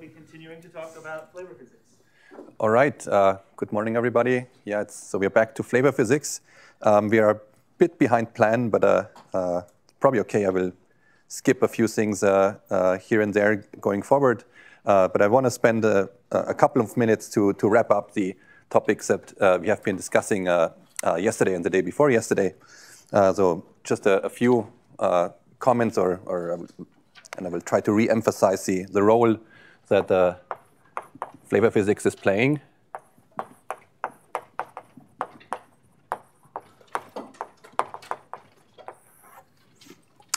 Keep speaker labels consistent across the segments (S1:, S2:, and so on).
S1: be continuing to talk about flavor physics.
S2: All right. Uh, good morning, everybody. Yeah, so we're back to flavor physics. Um, we are a bit behind plan, but uh, uh, probably okay. I will skip a few things uh, uh, here and there going forward. Uh, but I want to spend a, a, couple of minutes to, to wrap up the topics that we have been discussing yesterday and the day before yesterday. so just a, a few comments or, or um, and I will try to re-emphasize the, the role that uh, flavor physics is playing.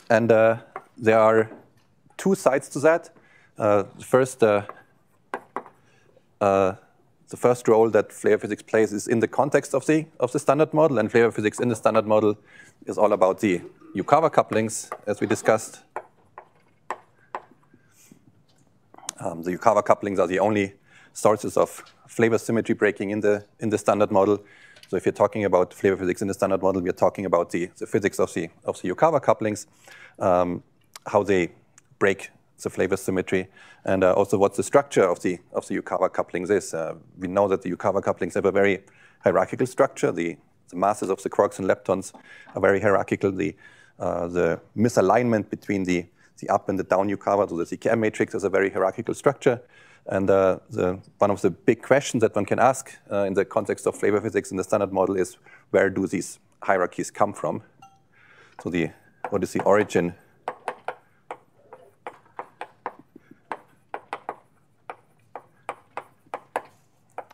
S2: And uh, there are two sides to that. Uh, first, uh, uh, the first role that flavor physics plays is in the context of the of the standard model, and flavor physics in the standard model is all about the Yukawa couplings, as we discussed. Um, the Yukawa couplings are the only sources of flavor symmetry breaking in the, in the standard model. So if you're talking about flavor physics in the standard model, we're talking about the, the physics of the, of the Yukawa couplings, um, how they break the flavor symmetry, and uh, also what the structure of the, of the Yukawa couplings is. Uh, we know that the Yukawa couplings have a very hierarchical structure. The, the masses of the quarks and leptons are very hierarchical. The, uh, the misalignment between the the up and the down Yukawa, so the CKM matrix is a very hierarchical structure. And uh, the, one of the big questions that one can ask uh, in the context of flavor physics in the standard model is where do these hierarchies come from? So the, what is the origin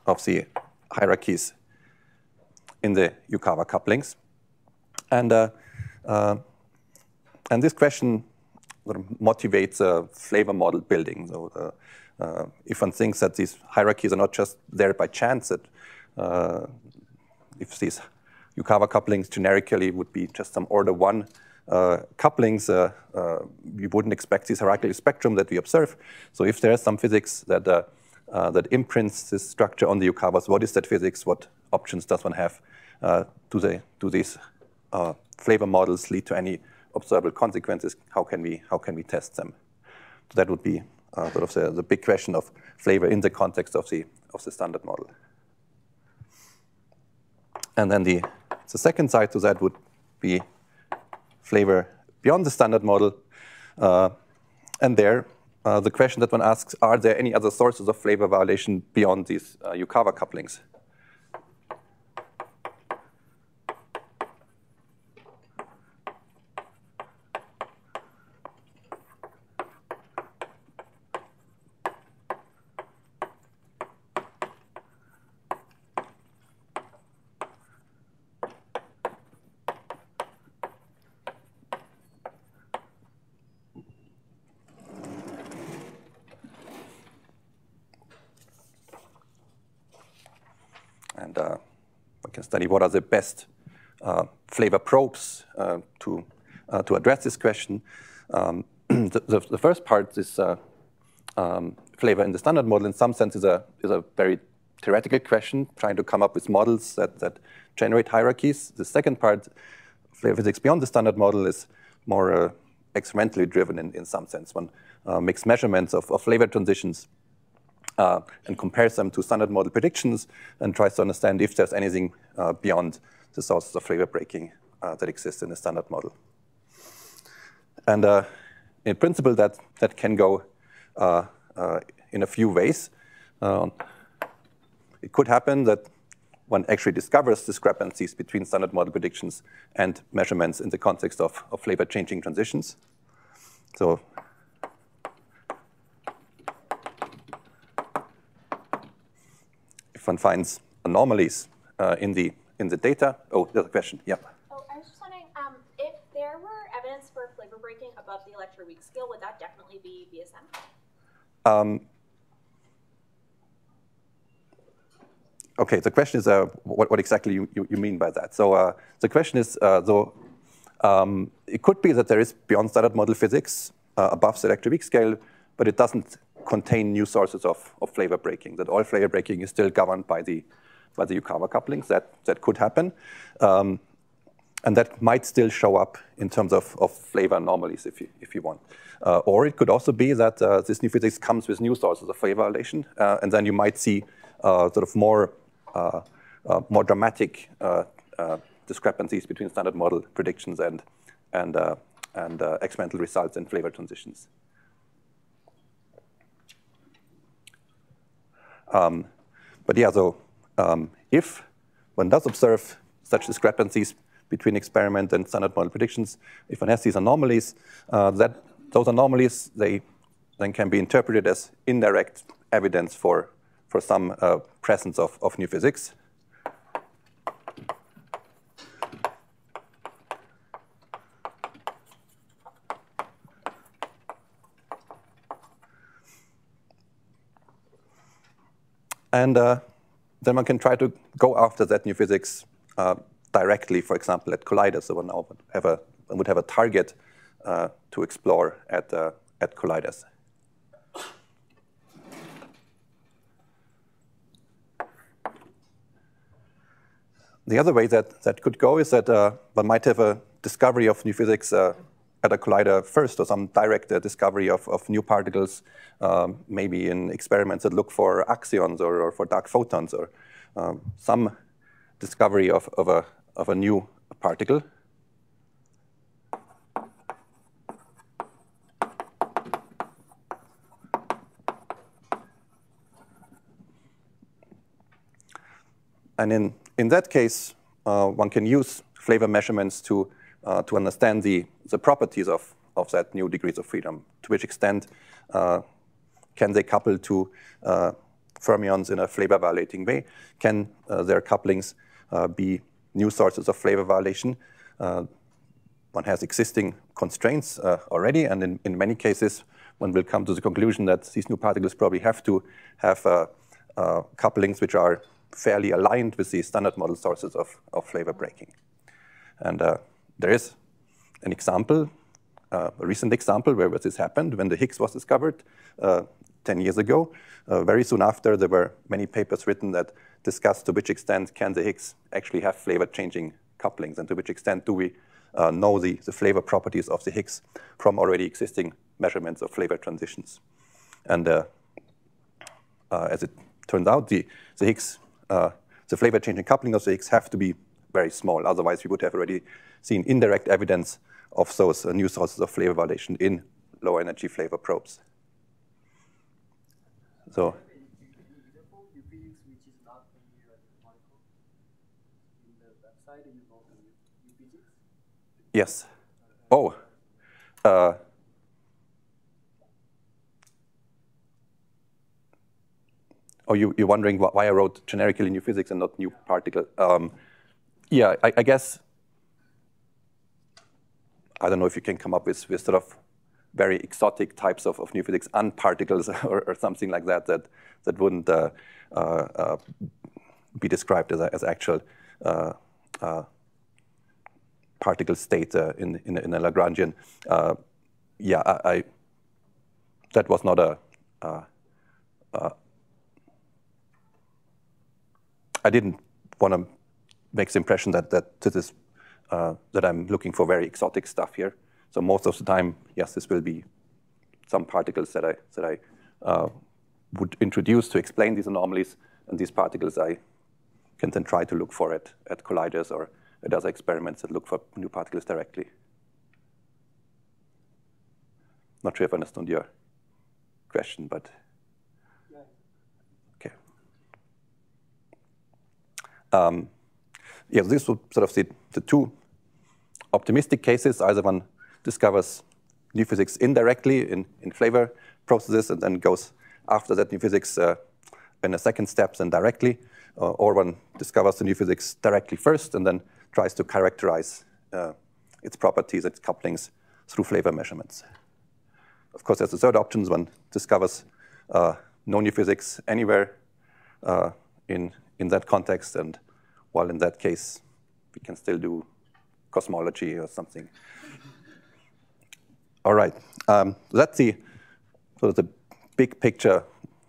S2: of the hierarchies in the Yukawa couplings? And, uh, uh and this question motivates a flavor model building. So uh, uh, if one thinks that these hierarchies are not just there by chance, that uh, if these Yukawa couplings generically would be just some order one uh, couplings, uh, uh, you wouldn't expect this hierarchical spectrum that we observe. So if there is some physics that, that imprints this structure on the Yukawas, what is that physics? What options does one have? do, they, do these flavor models lead to any observable consequences, how can we, how can we test them? So that would be uh, sort of the, the big question of flavor in the context of the, of the standard model. And then the, the second side to that would be flavor beyond the standard model. Uh, and there, uh, the question that one asks, are there any other sources of flavor violation beyond these uh, Yukawa couplings? Study what are the best uh, flavor probes uh, to, uh, to address this question. Um, the, the, the, first part is um, flavor in the standard model in some sense is a, is a very theoretical question, trying to come up with models that, that generate hierarchies. The second part, flavor physics beyond the standard model, is more uh, experimentally driven in, in some sense. One uh, makes measurements of, of flavor transitions uh, and compares them to standard model predictions and tries to understand if there's anything uh, beyond the sources of flavor breaking uh, that exist in the standard model. And uh, in principle, that, that can go uh, uh, in a few ways. it could happen that one actually discovers discrepancies between standard model predictions and measurements in the context of, of flavor changing transitions. So one finds anomalies uh, in the in the data. Oh, there's a question. Yeah.
S3: Oh, I was just wondering um, if there were evidence for flavor breaking above the electroweak scale, would that definitely be BSM? Um,
S2: okay, the question is uh, what, what, exactly you, you, you, mean by that. So uh, the question is, uh, though, um, it could be that there is beyond standard model physics uh, above the electroweak scale, but it doesn't contain new sources of, of flavor breaking, that all flavor breaking is still governed by the, by the Yukawa couplings. That, that could happen. Um, and that might still show up in terms of, of flavor anomalies if you, if you want. Uh, or it could also be that uh, this new physics comes with new sources of flavor violation, uh, and then you might see uh, sort of more, uh, uh, more dramatic discrepancies between standard model predictions and, and, and experimental results and flavor transitions. Um, but yeah, so um, if one does observe such discrepancies between experiment and standard model predictions, if one has these anomalies, uh, that those anomalies they then can be interpreted as indirect evidence for for some uh, presence of, of new physics. And uh, then one can try to go after that new physics uh, directly, for example, at colliders. So one would have a, would have a target uh, to explore at, uh, at colliders. The other way that that could go is that uh, one might have a discovery of new physics uh, at a collider first, or some direct uh, discovery of, of new particles, um, maybe in experiments that look for axions or, or for dark photons, or um, some discovery of, of, a, of a new particle. And in, in that case, uh, one can use flavor measurements to, uh, to understand the, the properties of, of that new degrees of freedom, to which extent uh, can they couple to uh, fermions in a flavor violating way? Can uh, their couplings uh, be new sources of flavor violation? one has existing constraints already, and in, in many cases, one will come to the conclusion that these new particles probably have to have couplings which are fairly aligned with the standard model sources of, of flavor breaking. And uh, there is an example, uh, a recent example where this happened when the Higgs was discovered uh, 10 years ago. Uh, very soon after, there were many papers written that discussed to which extent can the Higgs actually have flavor changing couplings and to which extent do we uh, know the, the flavor properties of the Higgs from already existing measurements of flavor transitions. And uh, as it turns out, the, the Higgs uh, the flavor changing coupling of the Higgs have to be very small. Otherwise, we would have already seen indirect evidence of those uh, new sources of flavor violation in low energy flavor probes. So. Yes. Oh. Uh, oh, you, are wondering why I wrote generically new physics and not new particle. Um, yeah, I, I, guess, I don't know if you can come up with, with sort of very exotic types of, of new physics and particles or, or something like that that, that wouldn't uh, uh, uh, be described as, a, as actual uh, uh, particle state in, in, in, a Lagrangian. yeah, I, I, that was not a I didn't want to make the impression that that this is uh, that I'm looking for very exotic stuff here. So most of the time, yes, this will be some particles that I that I uh, would introduce to explain these anomalies, and these particles I can then try to look for at at colliders or at other experiments that look for new particles directly. Not sure if I understood your question, but. Um, yeah, this would sort of the, the two optimistic cases. Either one discovers new physics indirectly in, in flavor processes and then goes after that new physics uh, in a second step then directly, uh, or one discovers the new physics directly first and then tries to characterize uh, its properties, its couplings through flavor measurements. Of course, there's a third option, one discovers uh, no new physics anywhere uh, in, in that context. And while in that case, we can still do cosmology or something. All right, um, that's the sort of the big picture,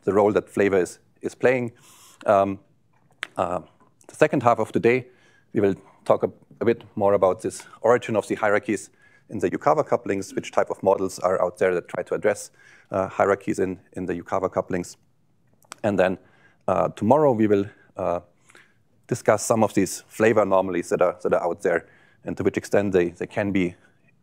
S2: the role that flavor is, is playing. Um, uh, the second half of the day, we will talk a bit more about this origin of the hierarchies in the Yukawa couplings, which type of models are out there that try to address uh, hierarchies in, in the Yukawa couplings. And then uh, tomorrow we will uh, discuss some of these flavor anomalies that are, that are out there and to which extent they, they can be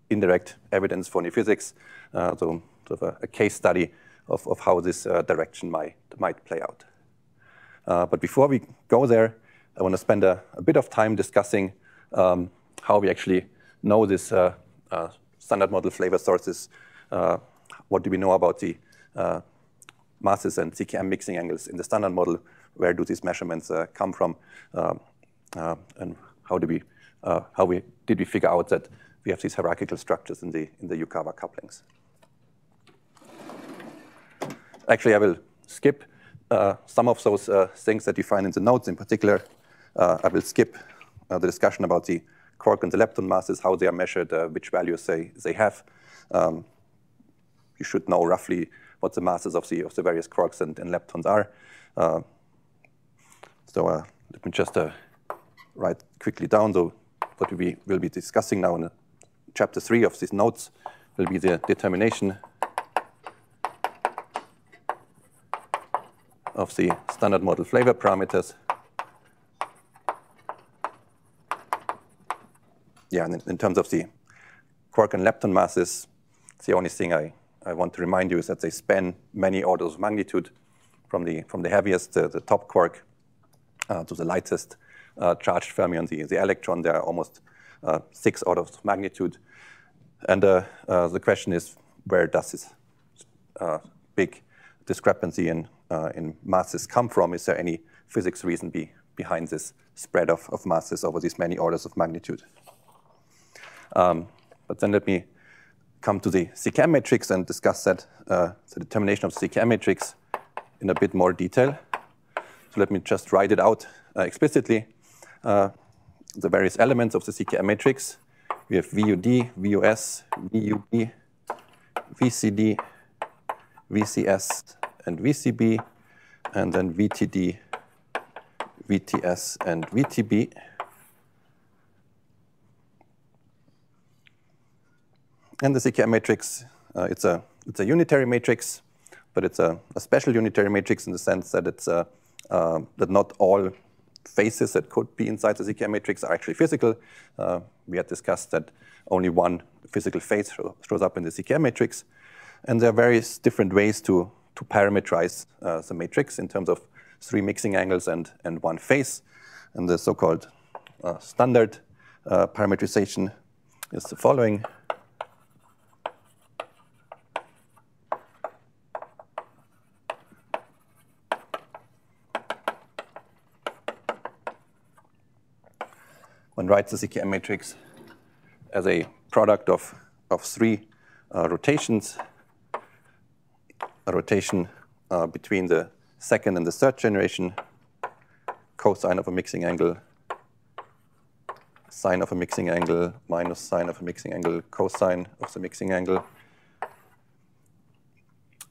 S2: indirect evidence for new physics. Uh, so sort of a, a, case study of, of how this uh, direction might, might play out. Uh, but before we go there, I want to spend a, a bit of time discussing um, how we actually know this uh, uh, standard model flavor sources. Uh, what do we know about the masses and CKM mixing angles in the standard model? Where do these measurements come from? Um, and how do we how we did we figure out that we have these hierarchical structures in the in the Yukawa couplings? Actually, I will skip uh, some of those uh, things that you find in the notes. In particular, uh, I will skip the discussion about the quark and the lepton masses, how they are measured, which values they, they have. Um, you should know roughly what the masses of the, of the various quarks and, and leptons are. so let me just write quickly down so what we will be discussing now in chapter 3 of these notes will be the determination of the standard model flavor parameters. Yeah, and in, in terms of the quark and lepton masses, the only thing I, I want to remind you is that they span many orders of magnitude from the, from the heaviest, uh, the top quark, uh, to the lightest uh, charged fermion, the, the electron. There are almost uh, six orders of magnitude. And uh, uh, the question is, where does this big discrepancy in uh, in masses come from? Is there any physics reason be, behind this spread of, of masses over these many orders of magnitude? Um, but then let me come to the CKM matrix and discuss that, uh, the determination of the CKM matrix in a bit more detail. So let me just write it out uh, explicitly. Uh, the various elements of the CKM matrix. We have VUD, VUS, VUB, VCD, VCS, and VCB, and then VTD, VTS, and VTB. And the CKM matrix, uh, it's, a, it's a unitary matrix, but it's a, a, special unitary matrix in the sense that it's a, uh, that not all phases that could be inside the CKM matrix are actually physical. Uh, we had discussed that only one physical phase shows up in the CKM matrix. And there are various different ways to to parameterize uh, the matrix in terms of three mixing angles and, and one phase. And the so-called uh, standard uh, parameterization is the following. One writes the CKM matrix as a product of, of three uh, rotations a rotation uh, between the second and the third generation, cosine of a mixing angle, sine of a mixing angle, minus sine of a mixing angle, cosine of the mixing angle.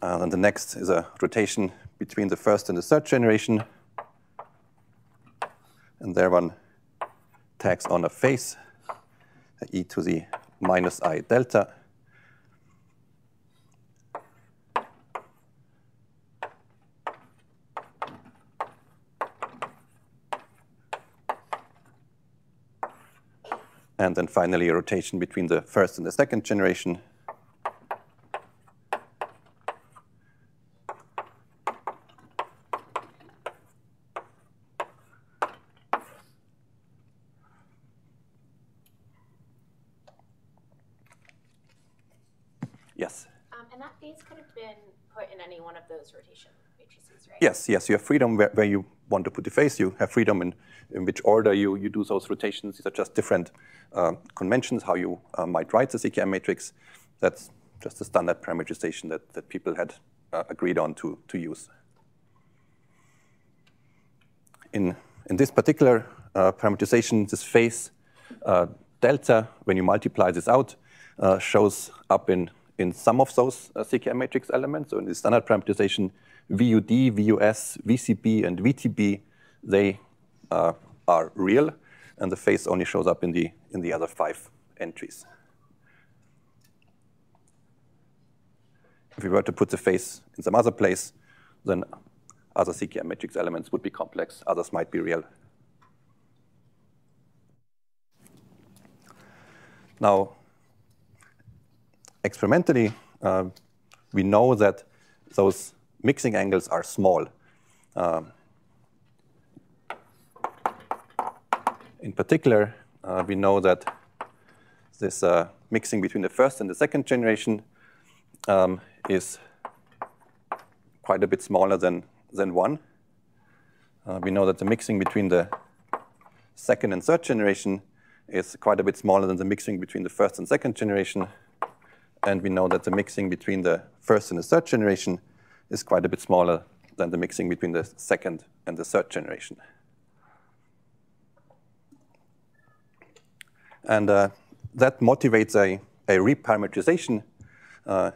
S2: And the next is a rotation between the first and the third generation. And there one tags on a phase, e to the minus i delta. and then finally a rotation between the first and the second generation. Yes?
S3: Um, and that phase could have been put in any one of those rotation matrices, right?
S2: Yes, yes. You have freedom where, where you want to put the phase. You have freedom in, in which order you, you do those rotations. These are just different uh, conventions, how you uh, might write the CKM matrix. That's just a standard parameterization that, that people had uh, agreed on to, to use. In, in this particular uh, parameterization, this phase uh, delta, when you multiply this out, uh, shows up in, in some of those CKM matrix elements. So in the standard parameterization, VUD, VUS, VCB, and VTB, they uh, are real. and the phase only shows up in the, in the other five entries. If we were to put the phase in some other place, then other CKM matrix elements would be complex, others might be real. Now, experimentally, uh, we know that those mixing angles are small. Um, in particular, uh, we know that this uh, mixing between the first and the second generation um, is quite a bit smaller than, than 1. Uh, we know that the mixing between the second and third generation is quite a bit smaller than the mixing between the first and second generation. And we know that the mixing between the first and the third generation is quite a bit smaller than the mixing between the second and the third generation. And uh, that motivates a, a reparameterization, uh,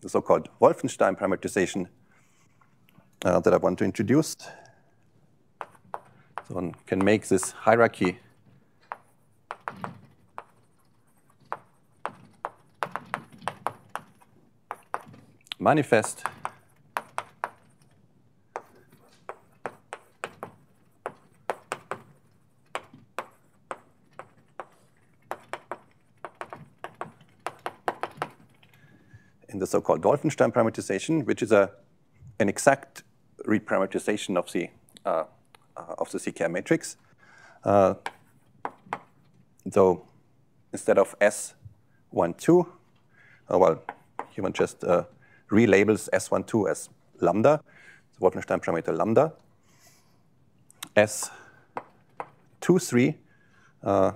S2: the so-called Wolfenstein parameterization uh, that I want to introduce. So one can make this hierarchy manifest in the so-called Wolfenstein parameterization, which is a, an exact reparameterization of the, uh, uh, of the CKM matrix. Uh, so instead of S12, uh, well, human just uh, relabels S12 as lambda, the Wolfenstein parameter lambda. S23, uh,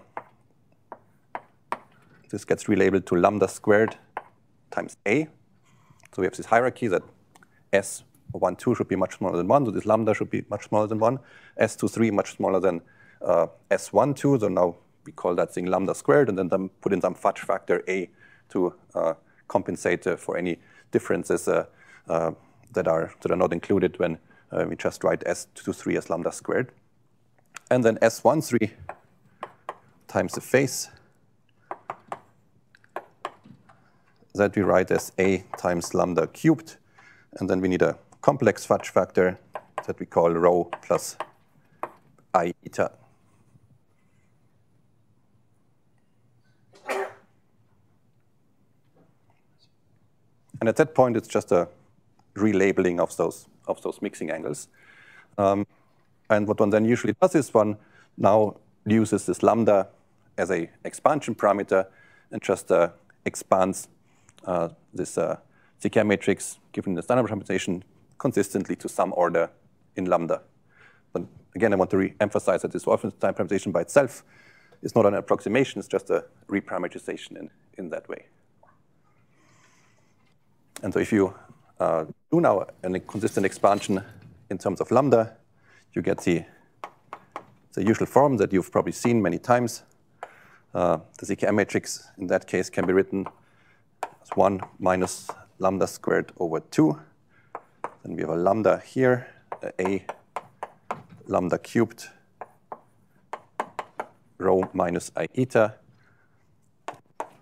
S2: this gets relabeled to lambda squared times A. So we have this hierarchy that S12 should be much smaller than 1, so this lambda should be much smaller than 1. S23 much smaller than uh, S12, so now we call that thing lambda squared, and then put in some fudge factor A to uh, compensate uh, for any differences uh, uh, that, are, that are not included when uh, we just write S23 as lambda squared. And then S13 times the phase that we write as A times lambda cubed. And then we need a complex fudge factor that we call rho plus I eta. And at that point, it's just a relabeling of those, of those mixing angles. Um, and what one then usually does is one now uses this lambda as a expansion parameter and just uh, expands this uh, CKM matrix given the standard parameterization consistently to some order in lambda. But again, I want to re-emphasize that this Wolfenstein parameterization by itself is not an approximation, it's just a reparameterization in, in that way. And so if you uh, do now a consistent expansion in terms of lambda, you get the, the usual form that you've probably seen many times. Uh, the CKM matrix in that case can be written 1 minus lambda squared over 2. Then we have a lambda here, a lambda cubed rho minus i eta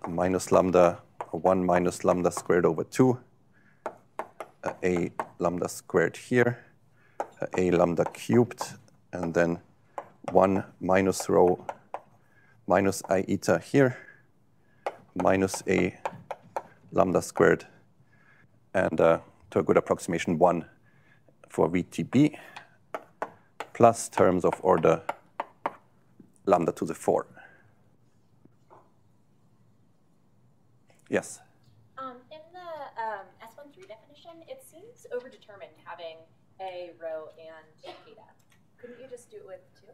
S2: minus lambda 1 minus lambda squared over 2 a lambda squared here, a lambda cubed, and then 1 minus rho minus i eta here, minus a lambda squared, and uh, to a good approximation 1 for VTB, plus terms of order lambda to the 4. Yes?
S3: In the S one three definition, it seems overdetermined having a rho and eta. Couldn't you just do it with two?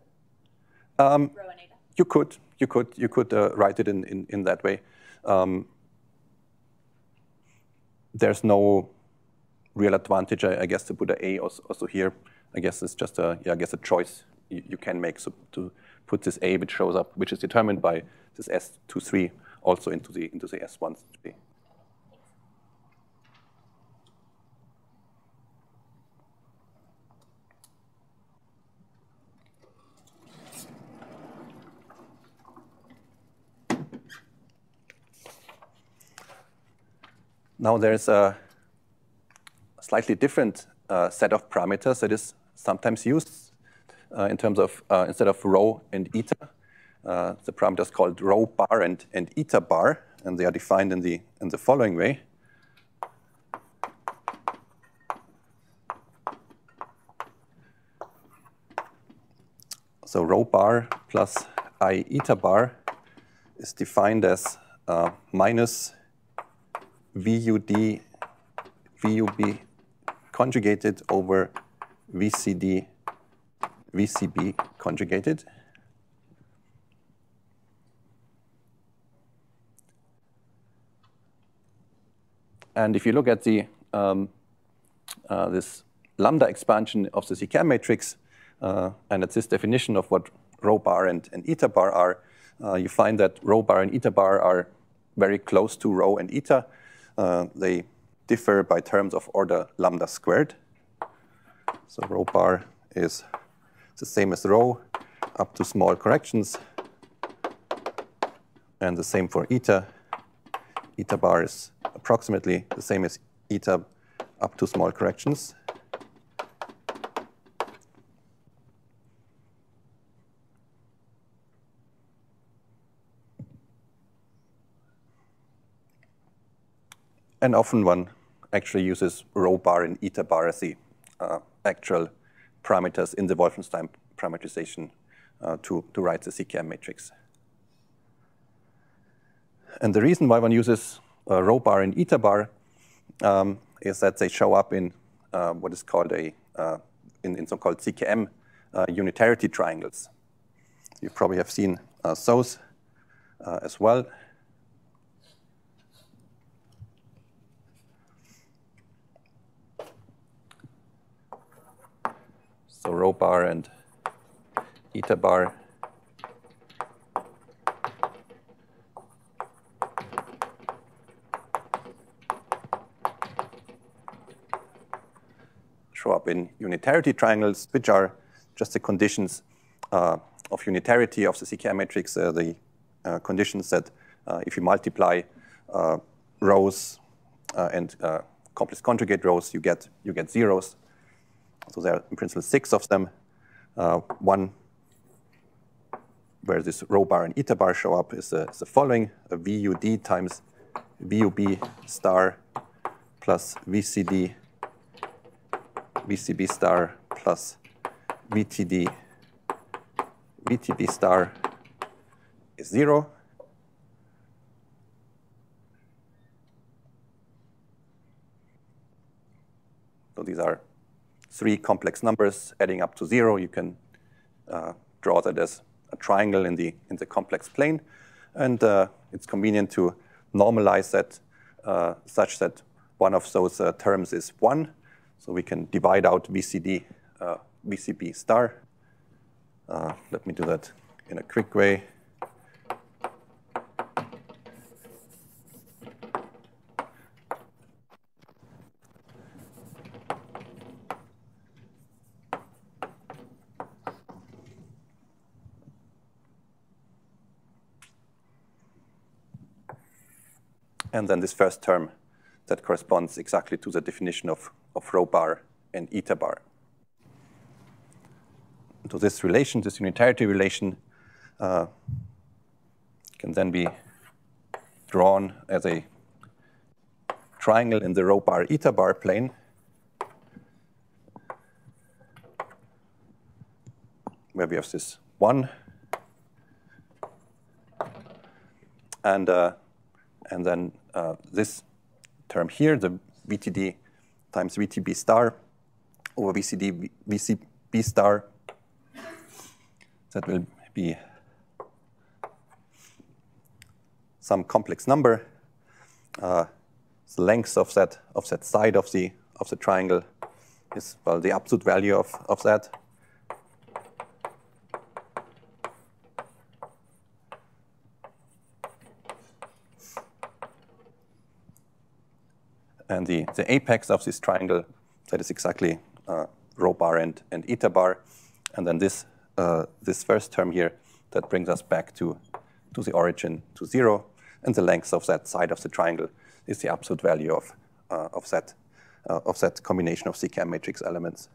S2: Um, rho and eta. You could, you could, you could uh, write it in, in, in that way. Um, there's no real advantage, I, I, guess, to put a A also, also, here. I guess it's just a, yeah, I guess a choice you, you, can make so to put this A, which shows up, which is determined by this S23, also into the into the S13. Now there's a slightly different uh, set of parameters that is sometimes used uh, in terms of, uh, instead of rho and eta, uh, the parameters called rho bar and, and eta bar, and they are defined in the, in the following way. So rho bar plus i eta bar is defined as uh, minus VUD, VUB conjugated over VCD, VCB conjugated. And if you look at the um, uh, this lambda expansion of the CKM matrix, uh, and at this definition of what rho bar and, and eta bar are, uh, you find that rho bar and eta bar are very close to rho and eta. Uh, they differ by terms of order lambda squared. So rho bar is the same as rho up to small corrections. And the same for eta. Eta bar is approximately the same as eta up to small corrections. And often one actually uses rho bar and eta bar as the uh, actual parameters in the Wolfenstein parameterization uh, to, to write the CKM matrix. And the reason why one uses uh, rho bar and eta bar um, is that they show up in uh, what is called a, uh, in, in so-called CKM uh, unitarity triangles. You probably have seen those as well. So rho bar and eta bar. show up in unitarity triangles, which are just the conditions uh, of unitarity of the CKM matrix, uh, the uh, conditions that uh, if you multiply uh, rows uh, and complex conjugate rows, you get, you get zeros. So there are in principle six of them. Uh, one where this rho bar and eta bar show up is, is the following, a VUD times VUB star plus VCD, VCB star plus VTD, VTB star is zero. So these are three complex numbers adding up to zero. You can uh, draw that as a triangle in the, in the complex plane. And uh, it's convenient to normalize that uh, such that one of those uh, terms is 1. So we can divide out VCD, uh, VCB star. Uh, let me do that in a quick way. And then this first term that corresponds exactly to the definition of, of rho bar and eta bar. So this relation, this unitarity relation, uh, can then be drawn as a triangle in the rho bar eta bar plane. Where we have this one, and uh, and then uh, this term here, the VTD times VTB star over VCD VCB star. That will be some complex number. Uh, the length of that of that side of the of the triangle is well the absolute value of, of that. The, the apex of this triangle, that is exactly uh, rho bar and, and eta bar. And then this, uh, this first term here, that brings us back to, to the origin, to zero. And the length of that side of the triangle is the absolute value of, uh, of, that, uh, of that combination of CKM matrix elements.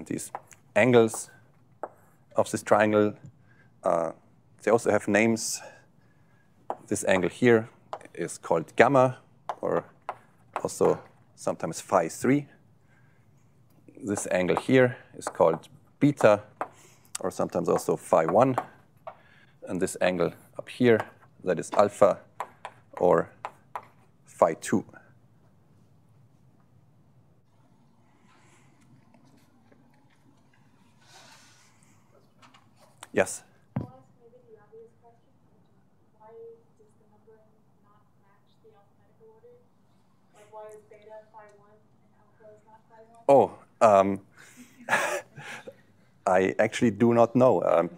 S2: and these angles of this triangle, uh, they also have names. This angle here is called gamma, or also sometimes phi 3. This angle here is called beta, or sometimes also phi 1. And this angle up here, that is alpha, or phi 2. Yes. Oh, um, I actually do not know. Um,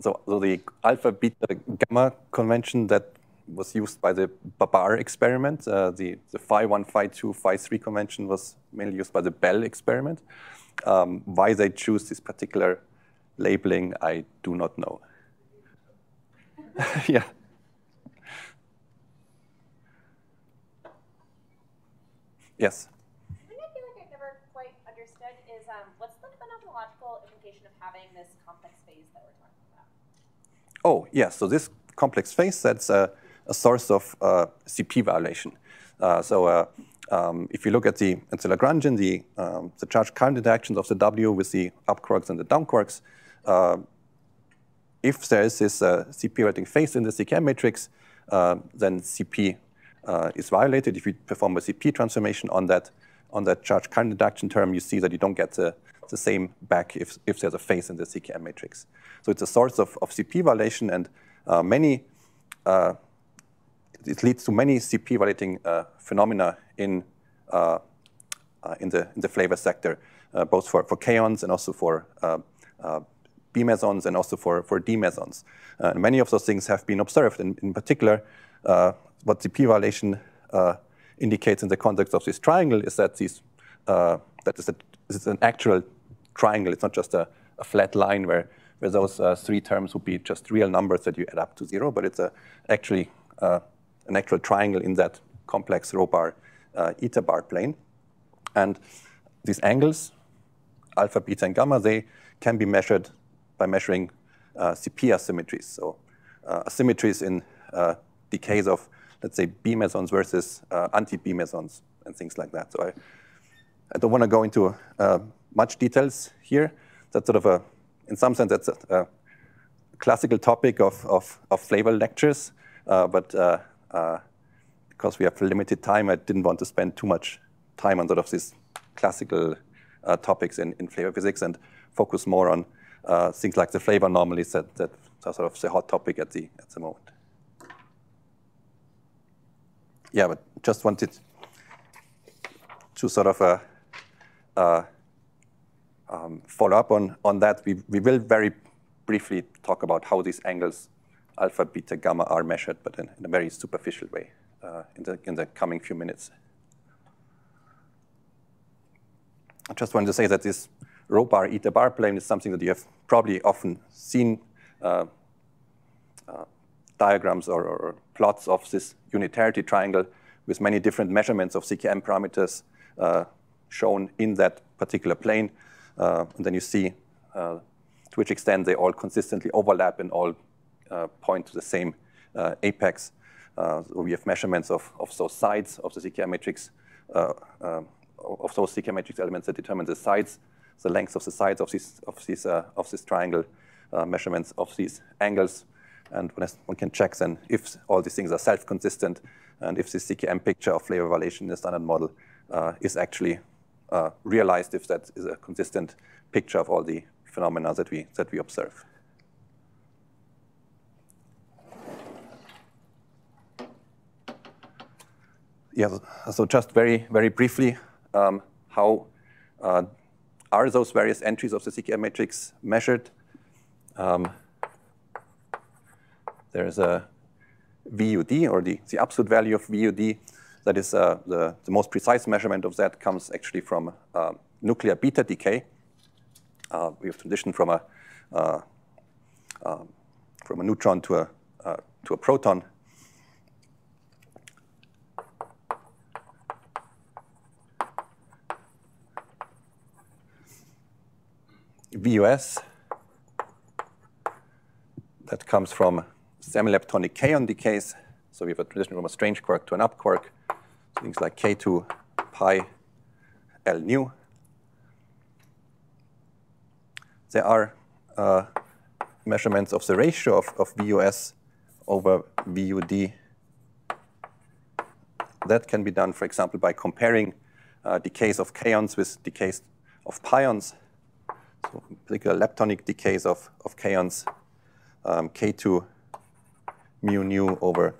S2: so, so, the alpha beta gamma convention that was used by the BaBar experiment, uh, the, the phi 1, phi 2, phi 3 convention was mainly used by the Belle experiment. Um, why they choose this particular labeling, I do not know. yeah. Yes.
S3: Something I feel like I've never quite understood is um, what's the phenomenological implication of having this complex phase that we're talking about?
S2: Oh, yes. So this complex phase, that's a, a source of uh, CP violation. Uh, so uh, um, if you look at the, at the Lagrangian, the, um, the charge current interactions of the W with the up quarks and the down quarks, if there is this uh, CP violating phase in the CKM matrix, uh, then CP uh, is violated. If you perform a CP transformation on that on that charge current induction term, you see that you don't get the, the same back if, if there's a phase in the CKM matrix. So it's a source of, of CP violation, and uh, many uh, it leads to many CP violating phenomena in in the in the flavor sector, both for for kaons and also for B mesons and also for, for D mesons. Uh, many of those things have been observed. In, in particular, uh, what CP violation uh, indicates in the context of this triangle is that these, uh, that is, a, this is an actual triangle. It's not just a, a flat line where, where those uh, three terms would be just real numbers that you add up to zero, but it's a, actually an actual triangle in that complex rho bar eta bar plane. And these angles, alpha, beta, and gamma, they can be measured by measuring uh, CP asymmetries. So uh, asymmetries in uh, case of, let's say, B mesons versus uh, anti-B mesons and things like that. So I, I don't want to go into uh, much details here. That's sort of a, in some sense, that's a, a classical topic of, of, of flavor lectures. Uh, but because we have limited time, I didn't want to spend too much time on sort of these classical topics in, in flavor physics and focus more on uh, things like the flavor anomalies that, that are sort of the hot topic at the, at the moment. Yeah, but just wanted to sort of uh, uh, um, follow up on, on that. We, we will very briefly talk about how these angles, alpha, beta, gamma, are measured, but in, in a very superficial way uh, in, the, in the coming few minutes. I just wanted to say that this rho bar eta bar plane is something that you have probably often seen uh, uh, diagrams or, or, plots of this unitarity triangle with many different measurements of CKM parameters uh, shown in that particular plane. Uh, and then you see uh, to which extent they all consistently overlap and all uh, point to the same apex. so we have measurements of, of those sides of the CKM matrix, of those CKM matrix elements that determine the sides the length of the sides of this, of this, uh, of this triangle, uh, measurements of these angles. And one can check then if all these things are self-consistent and if this CKM picture of flavor violation in the standard model uh, is actually uh, realized, if that is a consistent picture of all the phenomena that we, that we observe. Yeah, so just very, very briefly, um, how uh, are those various entries of the CKM matrix measured? um, there is a VUD, or the, the absolute value of VUD. That is uh, the, the most precise measurement of that comes actually from uh, nuclear beta decay. Uh, we have transitioned from a uh, um, from a neutron to a uh, to a proton. VUS that comes from semileptonic kaon decays. So we have a transition from a strange quark to an up quark. So things like k2 pi L nu. There are uh, measurements of the ratio of, of VUS over VUD. That can be done, for example, by comparing uh, decays of kaons with decays of pions. Particular, leptonic decays of, of kaons, um, K2 mu nu over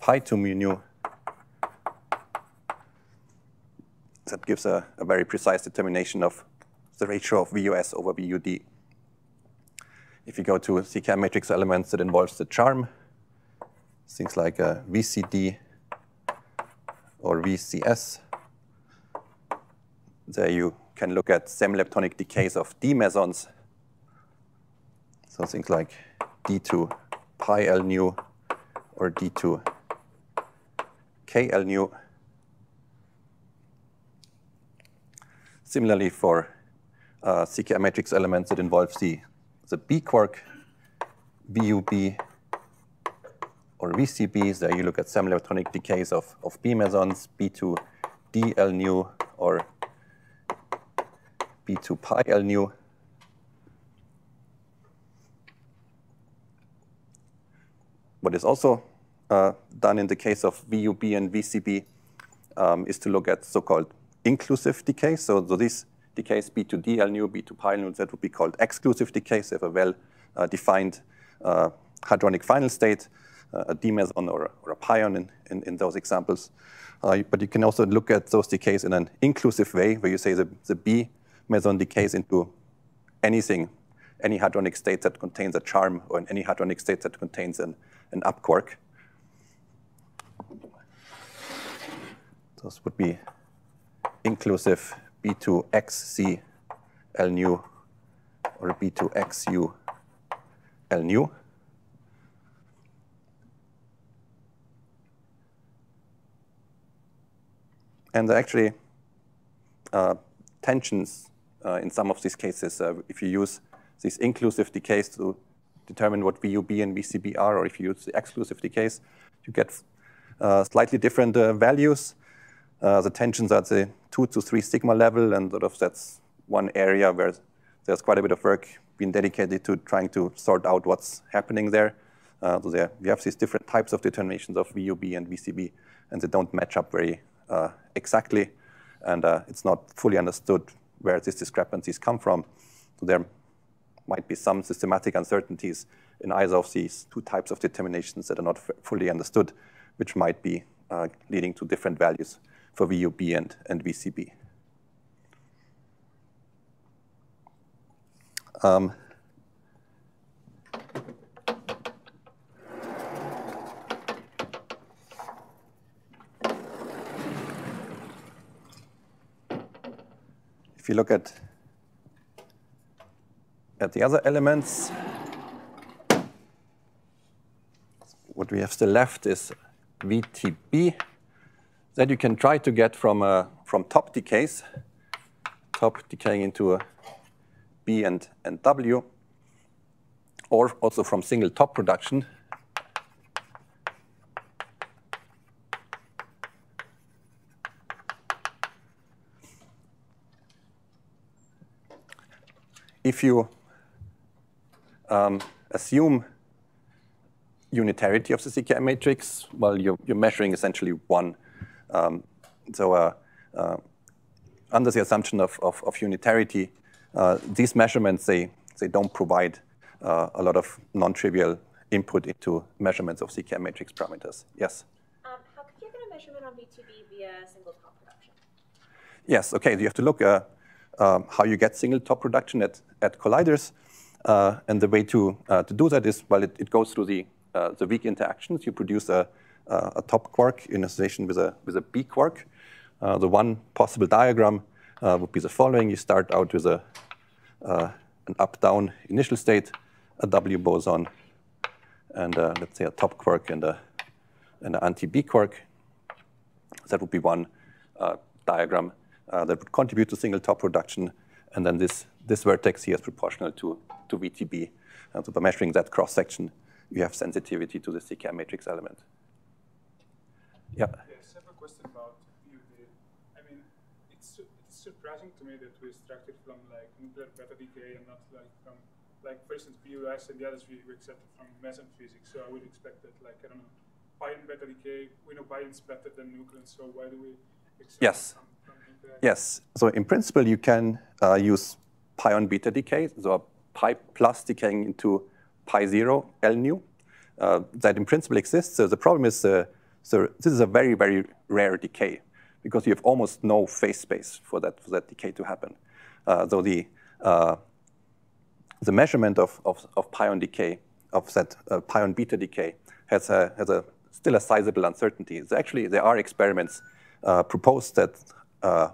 S2: pi 2 mu nu. That gives a, a very precise determination of the ratio of VUS over VUD. If you go to CKM matrix elements that involves the charm, things like uh, VCD or VCS, there you can look at semileptonic decays of D mesons. So things like D2 pi L nu or D2 K L nu. Similarly, for uh, CKM matrix elements, that involve the, the B quark, VUB, or VCBs. There you look at semileptonic decays of, of B mesons, B2 D L nu, or B2 pi L nu. What is also uh, done in the case of VUB and VCB um, is to look at so-called inclusive decays. So, so these decays, B2D L nu, B2 pi nu, that would be called exclusive decays. They have a well-defined uh, uh, hadronic final state, uh, a D meson or, or a pion in, in, in those examples. Uh, but you can also look at those decays in an inclusive way, where you say the, the B meson decays into anything, any hadronic state that contains a charm, or any hadronic state that contains an, an up quark. Those would be inclusive B2XC L nu or B2XU L nu. And actually, uh, tensions in some of these cases, uh, if you use these inclusive decays to determine what VUB and VCB are, or if you use the exclusive decays, you get uh, slightly different uh, values. Uh, the tensions are at the two to three sigma level, and sort of that's one area where there's quite a bit of work being dedicated to trying to sort out what's happening there. Uh, so there, we have these different types of determinations of VUB and VCB, and they don't match up very uh, exactly, and uh, it's not fully understood where these discrepancies come from. So there might be some systematic uncertainties in either of these two types of determinations that are not fully understood, which might be uh, leading to different values for VUB and, and VCB. Um, if you look at at the other elements, what we have still left is VTB that you can try to get from, uh, from top decays, top decaying into a B and, and W, or also from single top production. If you um, assume unitarity of the CKM matrix, well, you're, you're measuring essentially one. Um, so uh, uh, under the assumption of, of, of unitarity, uh, these measurements, they, they don't provide uh, a lot of non-trivial input into measurements of CKM matrix parameters. Yes?
S3: Um, how could you get a measurement on VTB via single top production?
S2: Yes, okay, you have to look uh, um, how you get single top production at, at colliders. Uh, and the way to, uh, to do that is, well, it, it goes through the, uh, the weak interactions. You produce a, a top quark in association with a, with a B quark. Uh, the one possible diagram uh, would be the following. You start out with a, an up-down initial state, a W boson, and let's say a top quark and, a, and an anti-B quark. That would be one diagram Uh, that would contribute to single top production. And then this, this vertex here is proportional to, to VTB. And so by measuring that cross-section, you have sensitivity to the CKM matrix element.
S4: Yeah. Yes, I have a question about VUD. I mean, it's, it's surprising to me that we extracted from like nuclear beta decay and not like from like for instance VUS and the others we, we accepted from meson physics. So I would expect that like I don't know, pion beta decay, we know pion's better than nuclear, so why do we accept
S2: yes. Yes. So in principle you can uh, use pion beta decay, so pi plus decaying into pi zero L nu. Uh, that in principle exists. So the problem is uh, so this is a very, very rare decay because you have almost no phase space for that, for that decay to happen. Uh, so the, uh, the measurement of, of, of pion decay, of that uh, pion beta decay, has, a, has a, still a sizable uncertainty. So actually, there are experiments proposed that, uh,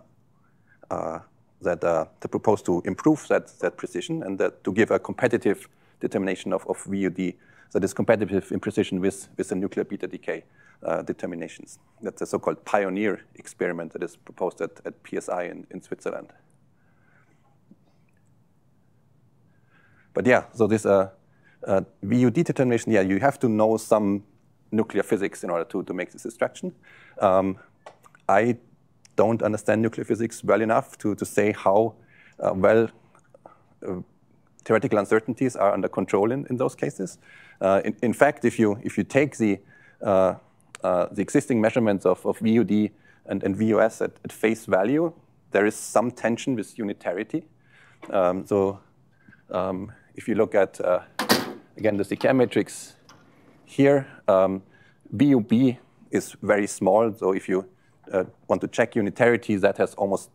S2: uh, that, that propose to improve that, that precision and that to give a competitive determination of, of VUD that is competitive in precision with, with the nuclear beta decay uh, determinations. That's a so-called pioneer experiment that is proposed at, at PSI in, in Switzerland. But yeah, so this uh, uh, VUD determination, yeah, you have to know some nuclear physics in order to, to make this extraction. Um, I don't understand nuclear physics well enough to, to say how uh, well uh, theoretical uncertainties are under control in, in those cases. Uh, in, in, fact, if you, if you take the, uh, uh, the existing measurements of, of VUD and, and VUS at, at, face value, there is some tension with unitarity. Um, so um, if you look at, uh, again, the CKM matrix here, um, VUB is very small. So if you uh, want to check unitarity, that has almost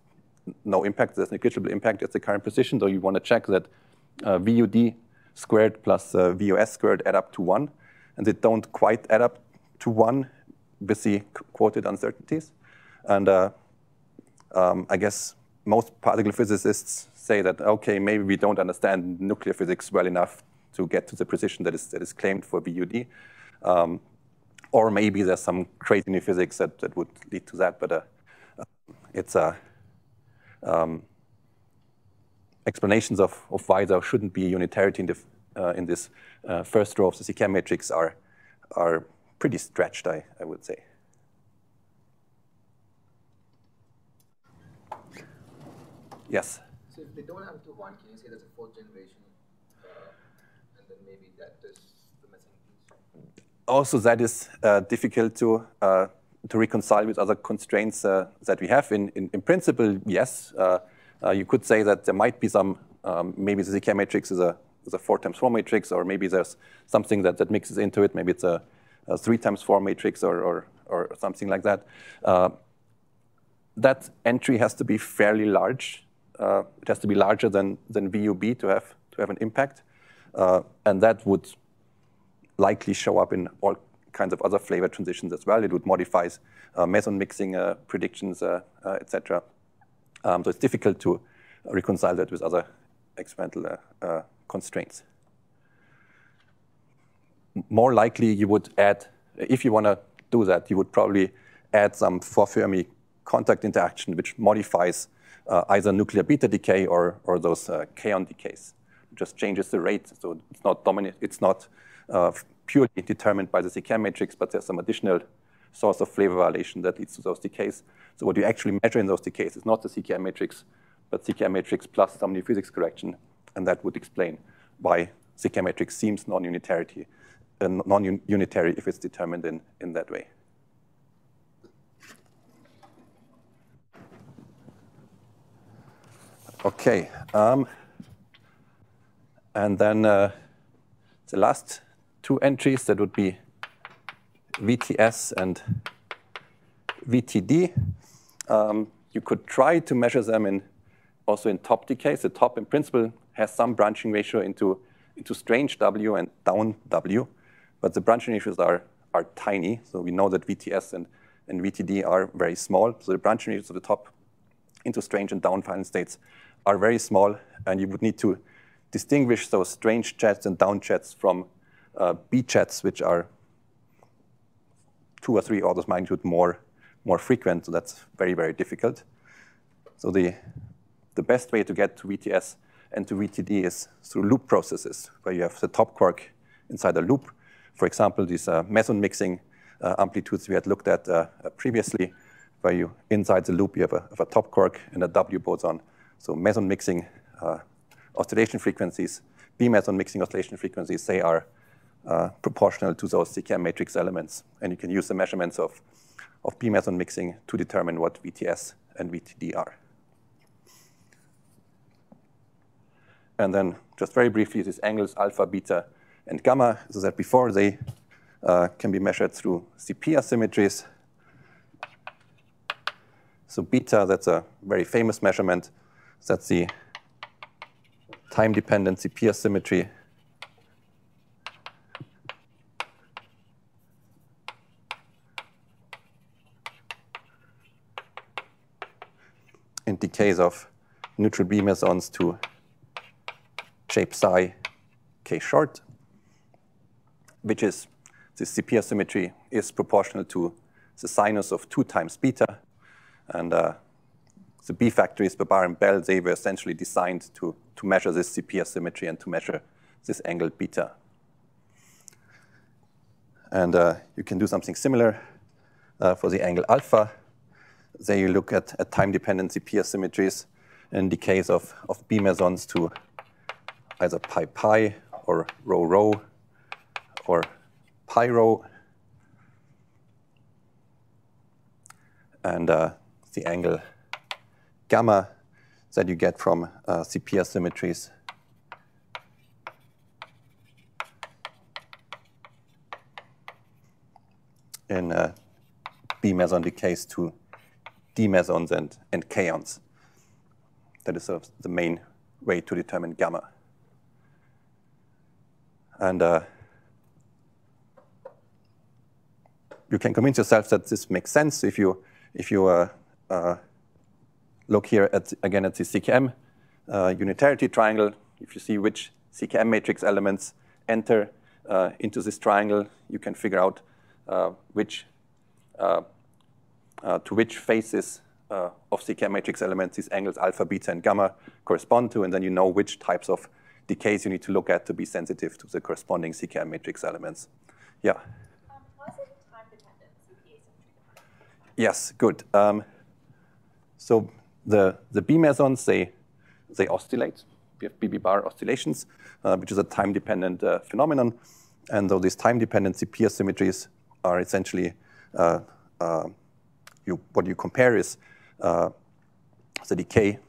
S2: no impact. There's negligible impact at the current position. So you want to check that uh, VUD squared plus uh, VUS squared add up to 1. And they don't quite add up to 1 with the quoted uncertainties. And uh, um, I guess most particle physicists say that, OK, maybe we don't understand nuclear physics well enough to get to the precision that is, that is claimed for VUD. Um, or maybe there's some crazy new physics that, that would lead to that. But uh, it's a um, explanations of, of why there shouldn't be unitarity in, the, uh, in this uh, first row of the CKM matrix are, are pretty stretched, I, I would say. Yes?
S5: So if they don't have one, can you say that's a fourth generation? Uh, and then maybe that is the missing piece?
S2: Also, that is uh, difficult to, uh, to reconcile with other constraints uh, that we have. In, in, in principle, yes. You could say that there might be some, um, maybe the CKM matrix is a, is a four times four matrix, or maybe there's something that, that mixes into it. Maybe it's a, a three times four matrix or, or, or something like that. Uh, that entry has to be fairly large. Uh, it has to be larger than, than VUB to have, to have an impact. Uh, and that would likely show up in all kinds of other flavor transitions as well. It would modify uh, meson mixing uh, predictions, uh, uh, et cetera. Um, so it's difficult to reconcile that with other experimental uh, uh, constraints. More likely, you would add, if you want to do that, you would probably add some 4 Fermi contact interaction, which modifies either nuclear beta decay or, or those kaon decays. It just changes the rate, so it's not dominant. It's not purely determined by the CKM matrix, but there's some additional source of flavor violation that leads to those decays. So what you actually measure in those decays is not the CKM matrix, but CKM matrix plus some new physics correction, and that would explain why CKM matrix seems non-unitarity, uh, non-unitary if it's determined in, in that way. Okay, um, and then uh, the last two entries that would be VTS and VTD. Um, you could try to measure them in also in top decays. The top, in principle, has some branching ratio into, into strange W and down W, but the branching ratios are, are tiny. So we know that VTS and, and VTD are very small. So the branching ratios of the top into strange and down final states are very small, and you would need to distinguish those strange jets and down jets from uh, B jets, which are two or three orders of magnitude more, more frequent. So that's very, very difficult. So the, the best way to get to VTS and to VTD is through loop processes, where you have the top quark inside a loop. For example, these uh, meson mixing uh, amplitudes we had looked at uh, previously, where you inside the loop you have a, have a top quark and a W boson. So meson mixing uh, oscillation frequencies, B meson mixing oscillation frequencies, they are uh, proportional to those CKM matrix elements. And you can use the measurements of, of B meson mixing to determine what VTS and VTD are. And then just very briefly, these angles alpha, beta, and gamma, so that before, they uh, can be measured through CP asymmetries. So beta, that's a very famous measurement. That's the time-dependent CP asymmetry. In the case of neutral B mesons to J psi k short, which is the CP symmetry is proportional to the sinus of 2 times beta. And uh, the B factories, BaBar and Belle, they were essentially designed to, to measure this CP symmetry and to measure this angle beta. And uh, you can do something similar uh, for the angle alpha. There you look at, at time-dependent CP symmetries in the case of, of B mesons to either pi pi or rho rho or pi rho. And uh, the angle gamma that you get from uh, CP asymmetries. in uh, B meson decays to D mesons and, and kaons. That is sort of the main way to determine gamma. And uh, you can convince yourself that this makes sense if you, if you uh, uh, look here at, again at the CKM uh, unitarity triangle. If you see which CKM matrix elements enter uh, into this triangle, you can figure out uh, to which phases of CKM matrix elements these angles alpha, beta, and gamma correspond to, and then you know which types of decays you need to look at to be sensitive to the corresponding CKM matrix elements. Yeah? Um, yes, good. Um, so the, the B mesons, they, they oscillate. We have BB bar oscillations, uh, which is a time-dependent uh, phenomenon. And though these time-dependent CP asymmetries are essentially uh, uh, you, what you compare is uh, the decay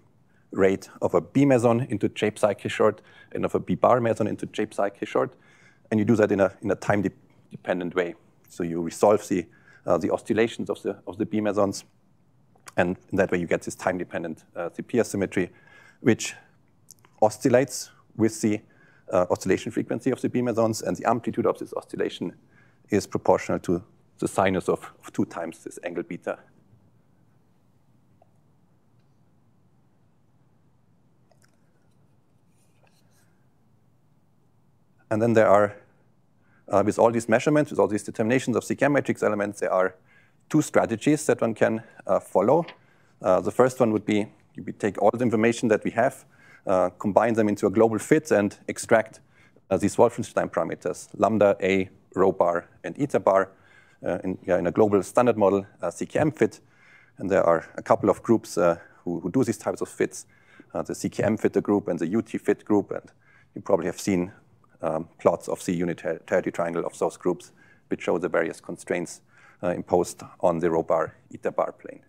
S2: rate of a B meson into J psi short and of a B bar meson into J psi short. And you do that in a, in a time de dependent way. So you resolve the, uh, the oscillations of the, of the B mesons. And in that way, you get this time dependent uh, CP asymmetry, which oscillates with the uh, oscillation frequency of the B mesons. And the amplitude of this oscillation is proportional to the sinus of, of two times this angle beta. And then there are, uh, with all these measurements, with all these determinations of CKM matrix elements, there are two strategies that one can uh, follow. Uh, the first one would be we take all the information that we have, uh, combine them into a global fit, and extract uh, these Wolfenstein parameters, lambda, A, rho bar, and eta bar, in, yeah, in, a global standard model CKM fit. And there are a couple of groups who, who, do these types of fits, the CKM fitter group and the UT fit group, and you probably have seen um, plots of the unitarity triangle of those groups, which show the various constraints uh, imposed on the rho bar eta bar plane.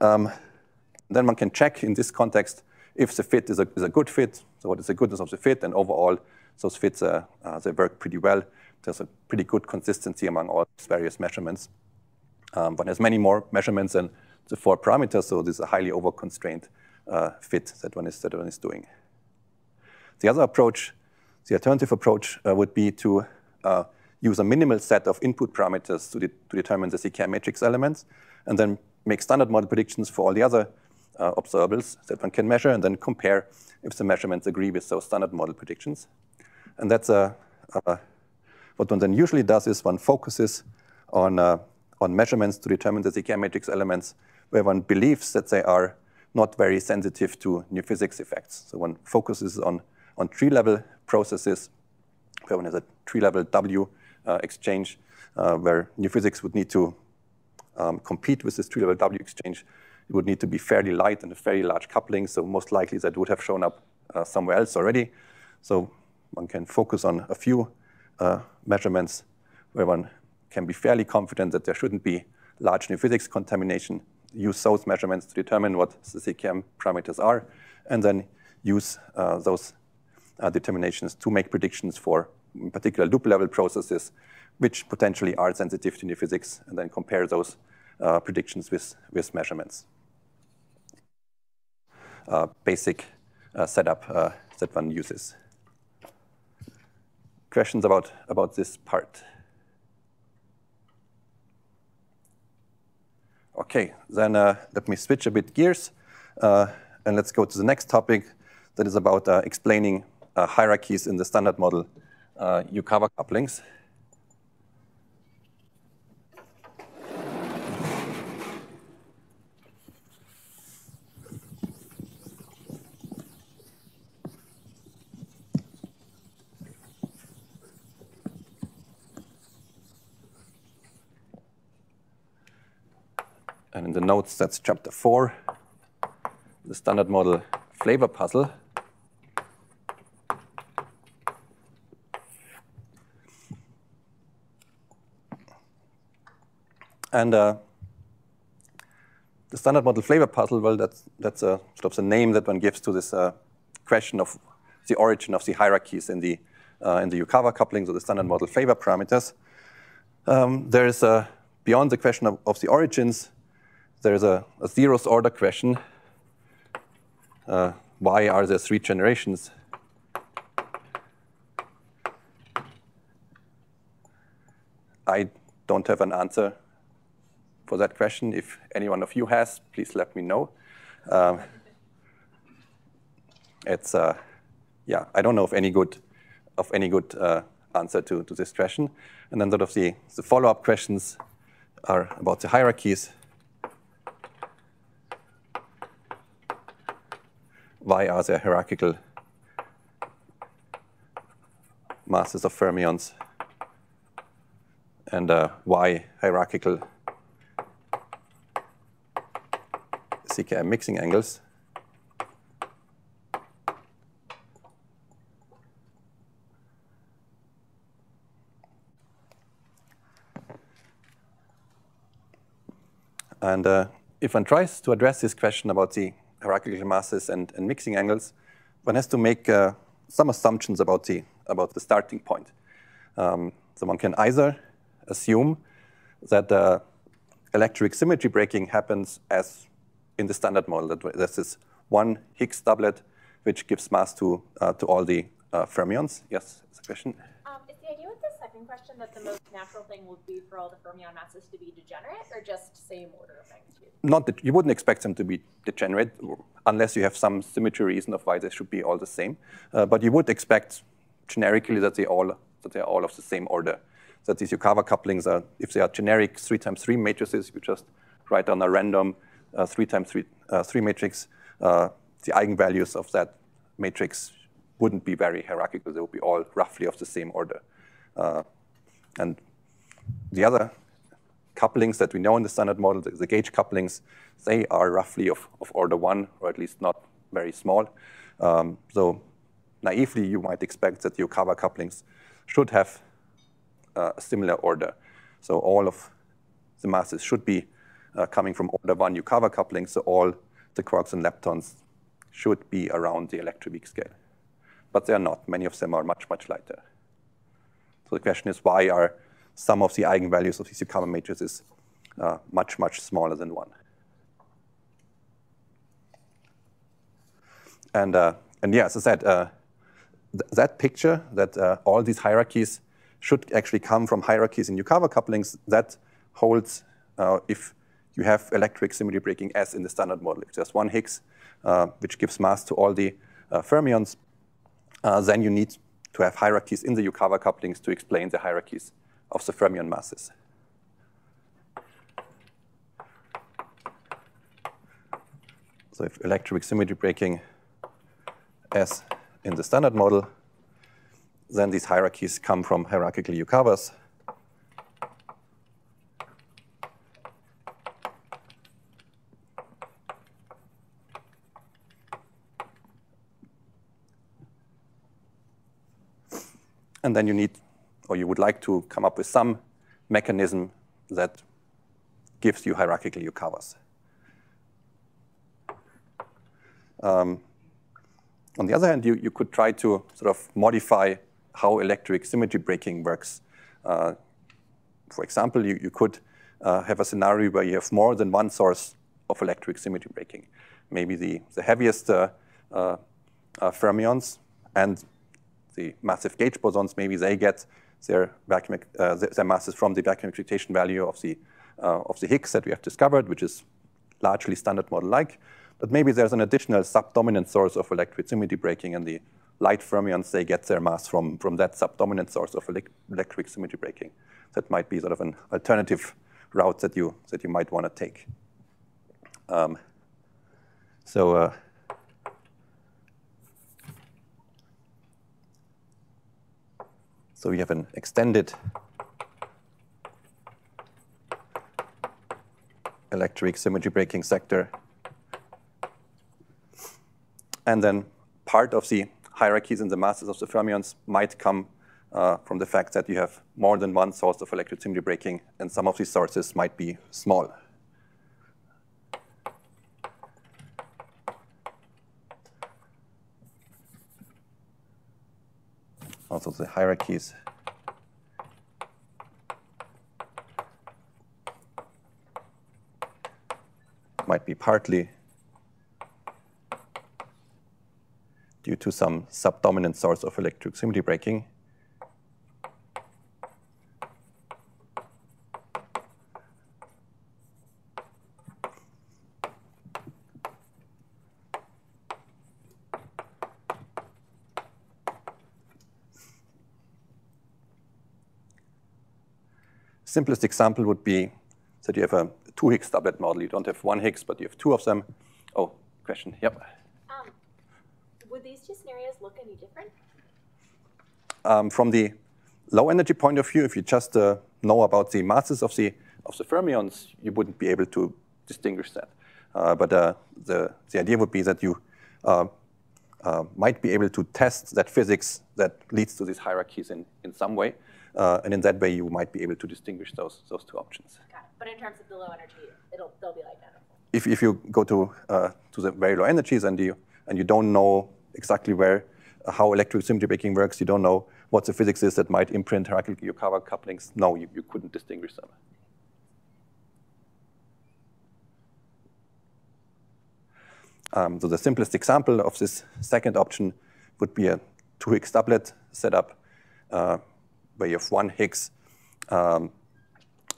S2: Um, then one can check in this context if the fit is a, is a, good fit. So what is the goodness of the fit? And overall, those fits, uh, uh, they work pretty well. There's a pretty good consistency among all these various measurements. Um, but there's many more measurements than the four parameters, so this is a highly over-constrained uh, fit that one is that one is doing. The other approach, the alternative approach, uh, would be to uh, use a minimal set of input parameters to, de to determine the CKM matrix elements, and then make standard model predictions for all the other uh, observables that one can measure, and then compare if the measurements agree with those standard model predictions. And that's a, a what one then usually does is one focuses on, uh, on measurements to determine the CKM matrix elements where one believes that they are not very sensitive to new physics effects. So one focuses on, on tree-level processes where one has a tree-level W uh, exchange uh, where new physics would need to um, compete with this tree-level W exchange. It would need to be fairly light and a fairly large coupling, so most likely that would have shown up uh, somewhere else already. So one can focus on a few uh, measurements where one can be fairly confident that there shouldn't be large new physics contamination, use those measurements to determine what the CKM parameters are, and then use uh, those uh, determinations to make predictions for particular loop level processes, which potentially are sensitive to new physics, and then compare those uh, predictions with, with measurements. Uh, basic uh, setup uh, that one uses questions about, about this part? Okay, then uh, let me switch a bit gears uh, and let's go to the next topic that is about uh, explaining uh, hierarchies in the standard model Yukawa uh, couplings. And in the notes, that's chapter four, the standard model flavor puzzle. And uh, the standard model flavor puzzle, well, that's, that's a, sort of the name that one gives to this uh, question of the origin of the hierarchies in the, uh, in the Yukawa couplings or the standard model flavor parameters. Um, there is, a, beyond the question of, of the origins, there's a, a zeroth order question. Uh, why are there three generations? I don't have an answer for that question. If any one of you has, please let me know. Um, it's uh, yeah, I don't know of any good of any good uh, answer to, to this question. And then sort of the, the follow-up questions are about the hierarchies. Why are there hierarchical masses of fermions and uh, why hierarchical CKM mixing angles. And uh, if one tries to address this question about the hierarchical masses and, and mixing angles, one has to make uh, some assumptions about the, about the starting point. Um, so one can either assume that uh, electroweak symmetry breaking happens as in the standard model, that this one Higgs doublet which gives mass to, uh, to all the uh, fermions. Yes, that's a question
S3: question that the most natural thing would be for all the fermion masses to be degenerate, or just same order of magnitude?
S2: Not that you wouldn't expect them to be degenerate, unless you have some symmetry reason of why they should be all the same. Uh, but you would expect generically that they all that they are all of the same order. That these Yukawa couplings are, if they are generic three times three matrices, you just write down a random uh, three times three uh, three matrix. Uh, the eigenvalues of that matrix wouldn't be very hierarchical. They would be all roughly of the same order. Uh, and the other couplings that we know in the standard model, the, the gauge couplings, they are roughly of, of order one, or at least not very small. Um, so naively, you might expect that the Yukawa couplings should have uh, a similar order. So all of the masses should be uh, coming from order one Yukawa couplings, so all the quarks and leptons should be around the electroweak scale. But they are not. Many of them are much, much lighter. So the question is, why are some of the eigenvalues of these Yukawa matrices uh, much, much smaller than one? And, uh, and yeah, as I said, th that picture, that uh, all these hierarchies should actually come from hierarchies in Yukawa couplings, that holds uh, if you have electroweak symmetry breaking S in the standard model. If there's one Higgs, uh, which gives mass to all the fermions, then you need to have hierarchies in the Yukawa couplings to explain the hierarchies of the fermion masses. So if electroweak symmetry breaking S in the standard model, then these hierarchies come from hierarchical Yukawas. And then you need, or you would like to come up with some mechanism that gives you hierarchical Yukawas. Um, on the other hand, you, you could try to sort of modify how electroweak symmetry breaking works. Uh, for example, you, you could uh, have a scenario where you have more than one source of electroweak symmetry breaking. Maybe the, the heaviest uh, uh, uh fermions and the massive gauge bosons, maybe they get their, vacuum, uh, their masses from the vacuum expectation value of the, of the Higgs that we have discovered, which is largely standard model-like. But maybe there's an additional subdominant source of electroweak symmetry breaking, and the light fermions, they get their mass from, from that subdominant source of electroweak symmetry breaking. That might be sort of an alternative route that you, that you might want to take. Um, so uh, so we have an extended electroweak symmetry breaking sector and then part of the hierarchies in the masses of the fermions might come uh, from the fact that you have more than one source of electroweak symmetry breaking, and some of these sources might be small. Also the hierarchies might be partly due to some subdominant source of electroweak symmetry breaking. Simplest example would be that you have a two Higgs doublet model. You don't have one Higgs, but you have two of them. Oh, question. Yep Would
S3: these two scenarios look any different?
S2: Um, from the low energy point of view, if you just uh, know about the masses of the, of the fermions, you wouldn't be able to distinguish that. Uh, but uh, the, the idea would be that you uh, uh, might be able to test that physics that leads to these hierarchies in, in some way. Uh, and in that way, you might be able to distinguish those, those two options.
S3: But in terms of the low energy, it'll, they'll be identical.
S2: If, if you go to, to the very low energies and you, and you don't know exactly where, uh, how electroweak symmetry breaking works. You don't know what the physics is that might imprint hierarchical Yukawa couplings. No, you, you couldn't distinguish them. Um, so the simplest example of this second option would be a two Higgs doublet setup uh, where you have one Higgs, um,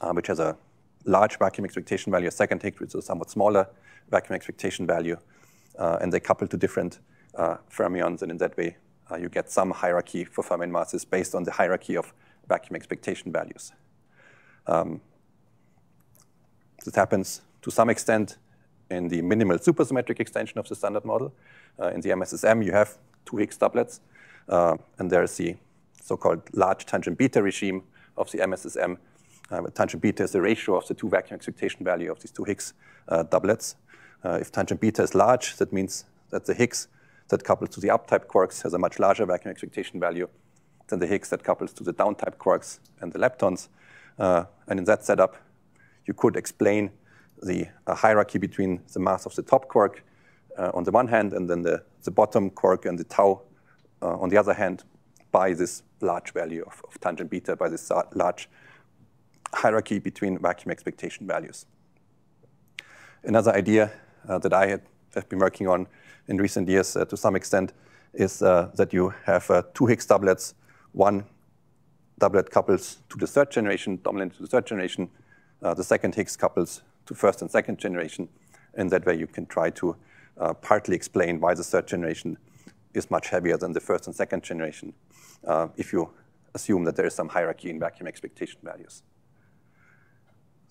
S2: uh, which has a large vacuum expectation value, a second Higgs, which is a somewhat smaller vacuum expectation value, uh, and they couple to different uh, fermions, and in that way, uh, you get some hierarchy for fermion masses based on the hierarchy of vacuum expectation values. Um, this happens to some extent in the minimal supersymmetric extension of the standard model. Uh, in the MSSM, you have two Higgs doublets, uh, and there's the so-called large tangent beta regime of the MSSM. Uh, tangent beta is the ratio of the two vacuum expectation value of these two Higgs uh, doublets. if tangent beta is large, that means that the Higgs that couples to the up-type quarks has a much larger vacuum expectation value than the Higgs that couples to the down-type quarks and the leptons. Uh, and in that setup, you could explain the uh, hierarchy between the mass of the top quark uh, on the one hand and then the, the bottom quark and the tau uh, on the other hand by this large value of, of tangent beta, by this large hierarchy between vacuum expectation values. Another idea uh, that I have been working on in recent years uh, to some extent is uh, that you have uh, two Higgs doublets, one doublet couples to the third generation, dominant to the third generation, uh, the second Higgs couples to first and second generation. And that way you can try to uh, partly explain why the third generation is much heavier than the first and second generation uh, if you assume that there is some hierarchy in vacuum expectation values.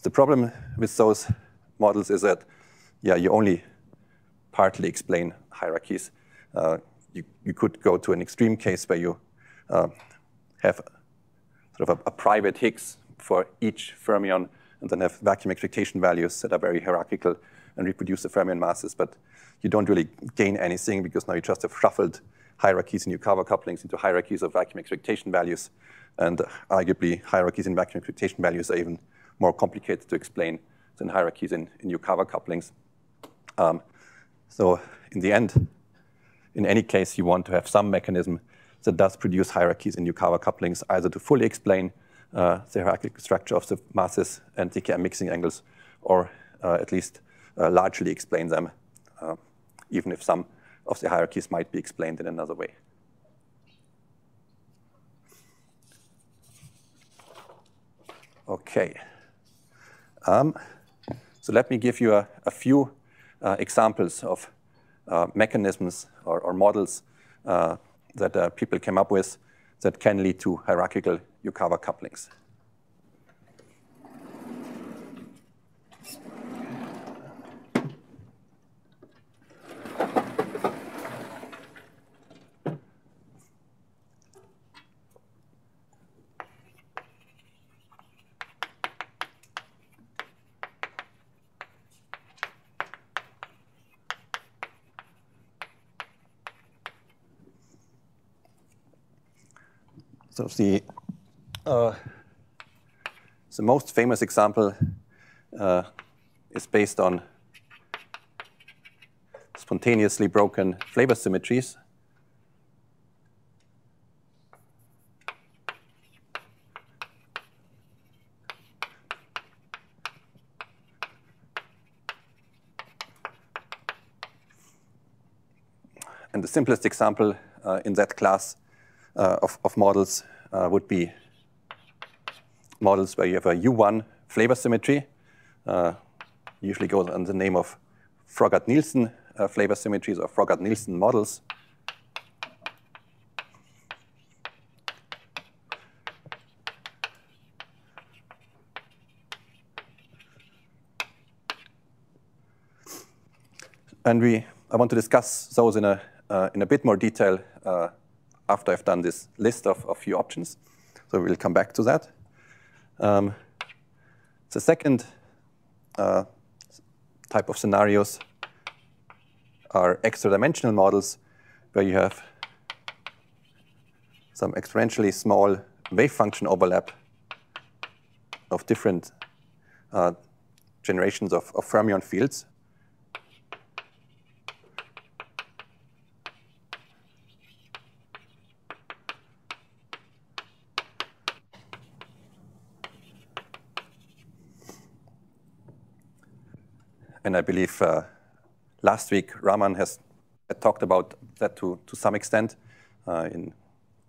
S2: The problem with those models is that, yeah, you only partly explain hierarchies. Uh, you, you could go to an extreme case where you uh, have sort of a, a, private Higgs for each fermion and then have vacuum expectation values that are very hierarchical and reproduce the fermion masses. But you don't really gain anything because now you just have shuffled hierarchies in Yukawa couplings into hierarchies of vacuum expectation values. And arguably, hierarchies in vacuum expectation values are even more complicated to explain than hierarchies in, in Yukawa couplings. Um, so in the end, in any case, you want to have some mechanism that does produce hierarchies in Yukawa couplings, either to fully explain the hierarchical structure of the masses and CKM mixing angles, or uh, at least uh, largely explain them, uh, even if some of the hierarchies might be explained in another way. Okay. Um, so let me give you a, a few uh, examples of uh, mechanisms or, or models uh, that uh, people came up with that can lead to hierarchical Yukawa couplings. So the, uh, the most famous example uh, is based on spontaneously broken flavor symmetries. And the simplest example uh, in that class uh, of, of, models uh, would be models where you have a U1 flavor symmetry, uh, usually goes under the name of Froggatt-Nielsen flavor symmetries or Froggatt-Nielsen models. And we, I want to discuss those in a, uh, in a bit more detail uh, after I've done this list of, of few options. So we'll come back to that. Um, the second uh, type of scenarios are extra dimensional models where you have some exponentially small wave function overlap of different uh, generations of, of fermion fields. And I believe uh, last week Raman has talked about that to, to some extent uh, in,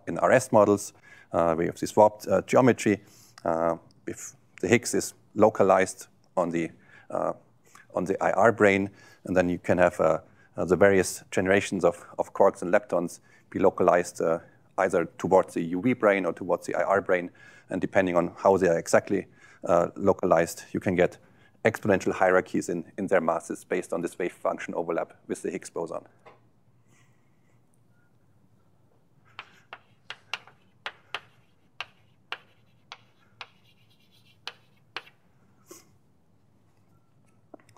S2: in RS models. Uh, we have this warped uh, geometry. Uh, if the Higgs is localized on the, uh, on the IR brane, and then you can have the various generations of, of quarks and leptons be localized either towards the UV brane or towards the IR brane. And depending on how they are exactly localized, you can get exponential hierarchies in, in their masses based on this wave function overlap with the Higgs boson.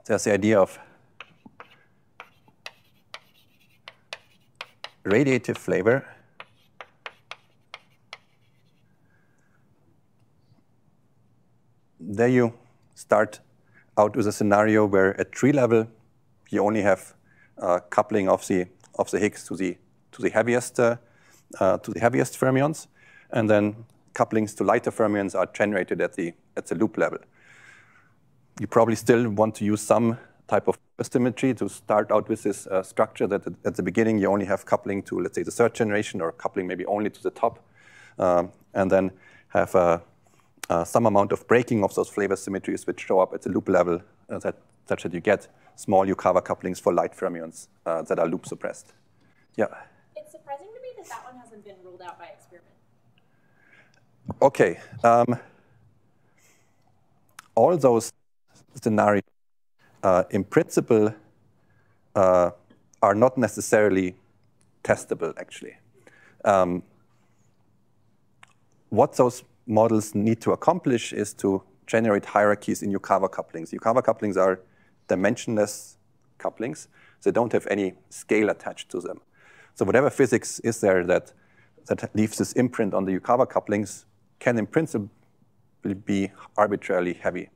S2: There's the idea of radiative flavor. There you start out with a scenario where at tree level, you only have uh, coupling of the of the Higgs to the to the heaviest uh, uh, to the heaviest fermions, and then couplings to lighter fermions are generated at the at the loop level. You probably still want to use some type of symmetry to start out with this uh, structure that at the beginning you only have coupling to, let's say, the third generation or coupling maybe only to the top, um, and then have uh, uh, some amount of breaking of those flavor symmetries which show up at the loop level uh, that, such that you get small Yukawa couplings for light fermions uh, that are loop suppressed. Yeah.
S3: It's surprising to me that that one hasn't been ruled out by experiment.
S2: Okay. Um, all those scenarios, uh, in principle, uh, are not necessarily testable, actually. Um, what those models need to accomplish is to generate hierarchies in Yukawa couplings. Yukawa couplings are dimensionless couplings. They don't have any scale attached to them. So whatever physics is there that, that leaves this imprint on the Yukawa couplings can in principle be arbitrarily heavy.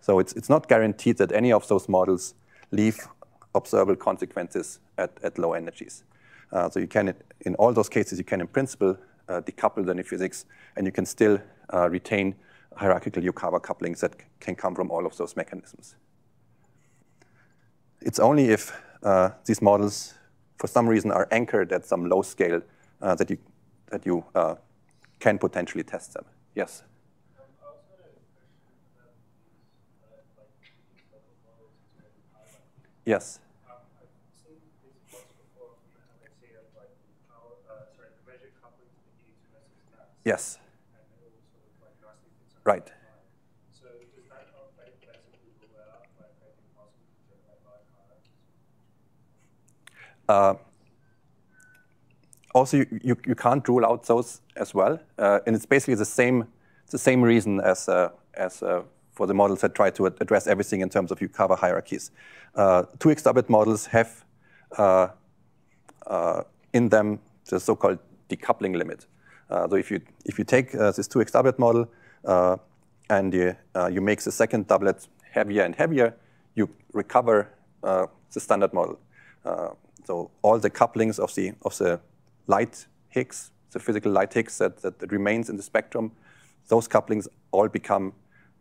S2: So it's, it's not guaranteed that any of those models leave observable consequences at, at low energies. Uh, so you can, in all those cases, you can in principle uh, decouple the physics, and you can still uh, retain hierarchical Yukawa couplings that can come from all of those mechanisms. It's only if uh, these models, for some reason, are anchored at some low scale that you, that you can potentially test them. Yes? Yes. Yes. Right. Uh, also, you, you, you, can't rule out those as well, uh, and it's basically the same the same reason as uh, as uh, for the models that try to address everything in terms of Yukawa hierarchies. Uh, two Higgs doublet models have uh, in them the so-called decoupling limit. Uh, so if you, if you take uh, this 2 Higgs doublet model uh, and you, you make the second doublet heavier and heavier, you recover the standard model. so all the couplings of the, of the light Higgs, the physical light Higgs that, that, that remains in the spectrum, those couplings all become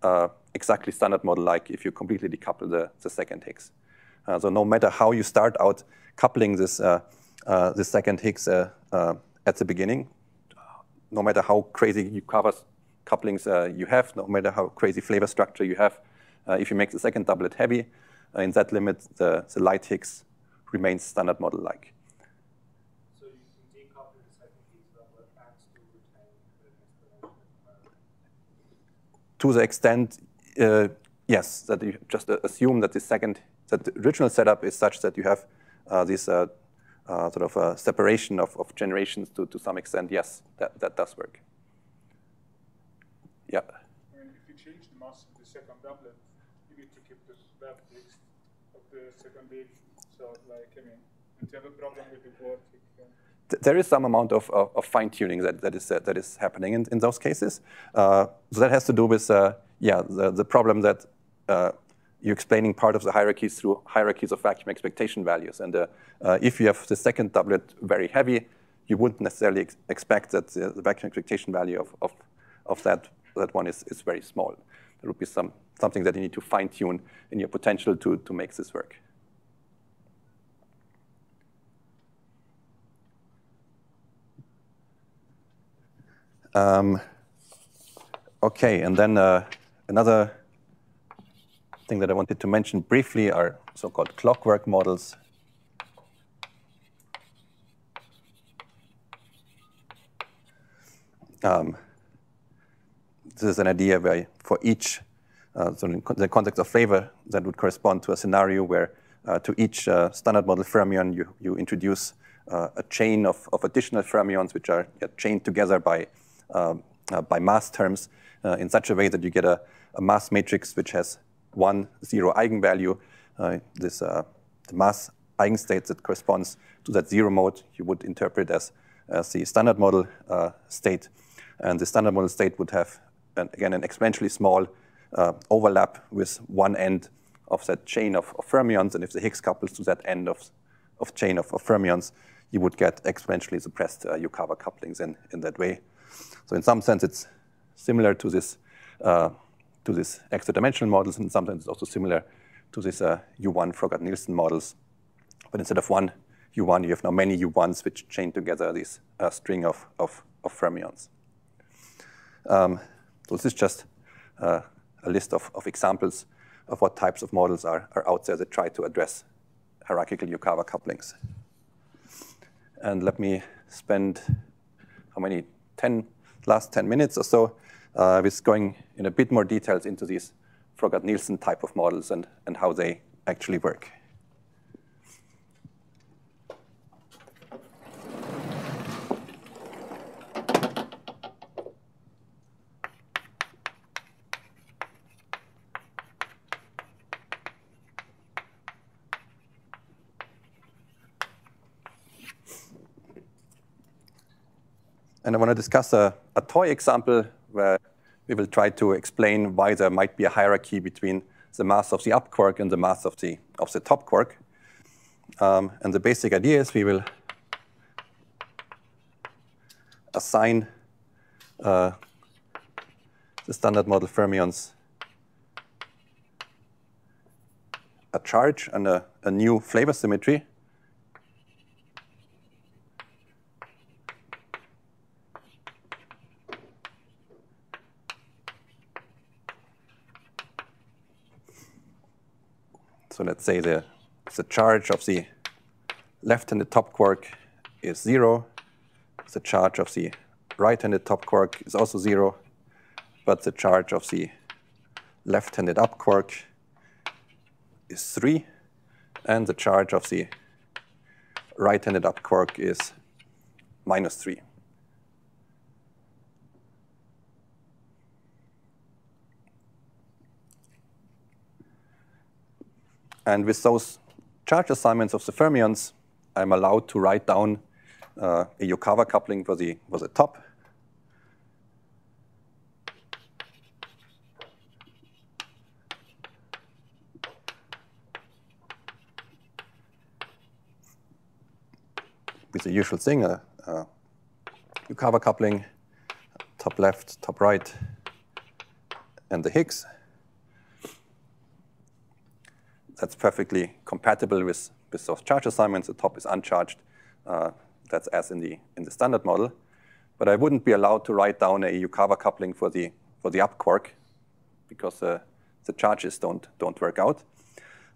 S2: uh, exactly standard model-like if you completely decouple the, the second Higgs. Uh, so no matter how you start out coupling this, uh, this second Higgs at the beginning, no matter how crazy Yukawa couplings uh, you have, no matter how crazy flavor structure you have, uh, if you make the second doublet heavy, uh, in that limit, the, the light Higgs remains standard model-like. So you can decouple the second Higgs doublet and still retain the To the extent, uh, yes, that you just assume that the second, that the original setup is such that you have uh, these uh, uh, sort of a separation of, of generations to, to some extent, yes, that, that does work. Yeah.
S4: I mean, if you change the mass of the second doublet, you need to keep the that fixed of the second big. So, like, I mean, if you have a problem with the board,
S2: there is some amount of, of, of fine-tuning that, that, is, uh, that is happening in, in those cases. Uh, so that has to do with, uh, yeah, the, the problem that uh, you're explaining part of the hierarchies through hierarchies of vacuum expectation values. And uh, uh, if you have the second doublet very heavy, you wouldn't necessarily ex expect that the, the, vacuum expectation value of, of, of that, that one is, is very small. There would be some, something that you need to fine tune in your potential to, to make this work. Um, okay, and then uh, another thing that I wanted to mention briefly are so-called clockwork models. Um, this is an idea where for each, uh, so in the context of flavor, that would correspond to a scenario where uh, to each uh, standard model fermion, you, you introduce uh, a chain of, of additional fermions which are chained together by, um, uh, by mass terms uh, in such a way that you get a, a mass matrix which has one zero eigenvalue, uh, this uh, the mass eigenstate that corresponds to that zero mode, you would interpret as, as the standard model uh, state. And the standard model state would have, an, again, an exponentially small uh, overlap with one end of that chain of, of, fermions. And if the Higgs couples to that end of, of chain of, of fermions, you would get exponentially suppressed uh, Yukawa couplings in, in that way. So in some sense, it's similar to this uh, to these extra dimensional models, and sometimes it's also similar to these uh, U1 Froggatt-Nielsen models. But instead of one U1, you have now many U1s which chain together this uh, string of, of, of fermions. Um, so this is just uh, a list of, of examples of what types of models are, are out there that try to address hierarchical Yukawa couplings. And let me spend how many 10 last 10 minutes or so uh, with going in a bit more details into these Froggatt-Nielsen type of models and, and how they actually work. And I want to discuss a, a toy example where we will try to explain why there might be a hierarchy between the mass of the up quark and the mass of the, of the top quark. Um, and the basic idea is we will assign uh, the standard model fermions a charge and a, a new flavor symmetry So let's say the, the charge of the left-handed top quark is zero. The charge of the right-handed top quark is also zero, but the charge of the left-handed up quark is three, and the charge of the right-handed up quark is minus three. And with those charge assignments of the fermions, I'm allowed to write down uh, a Yukawa coupling for the, for the top. With the usual thing, a, a Yukawa coupling, top left, top right, and the Higgs. That's perfectly compatible with, with those charge assignments. The top is uncharged. Uh, that's as in the, in the standard model. But I wouldn't be allowed to write down a Yukawa coupling for the, for the up quark because uh, the charges don't, don't work out.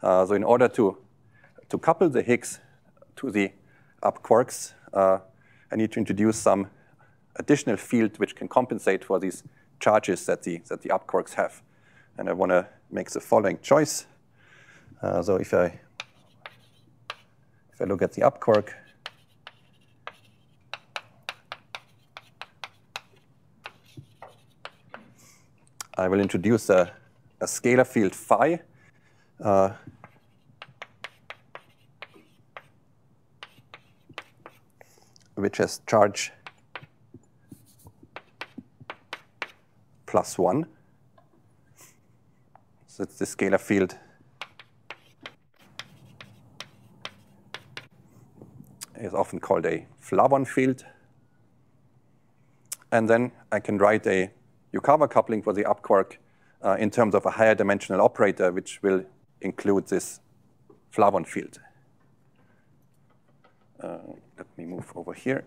S2: Uh, so in order to, to couple the Higgs to the up quarks, uh, I need to introduce some additional field which can compensate for these charges that the, that the up quarks have. And I want to make the following choice. Uh, so if I if I look at the up quark, I will introduce a, a scalar field phi. Uh, which has charge plus 1. So it's the scalar field is often called a Flavon field. And then I can write a Yukawa coupling for the up quark uh, in terms of a higher dimensional operator, which will include this Flavon field. Uh, let me move over here.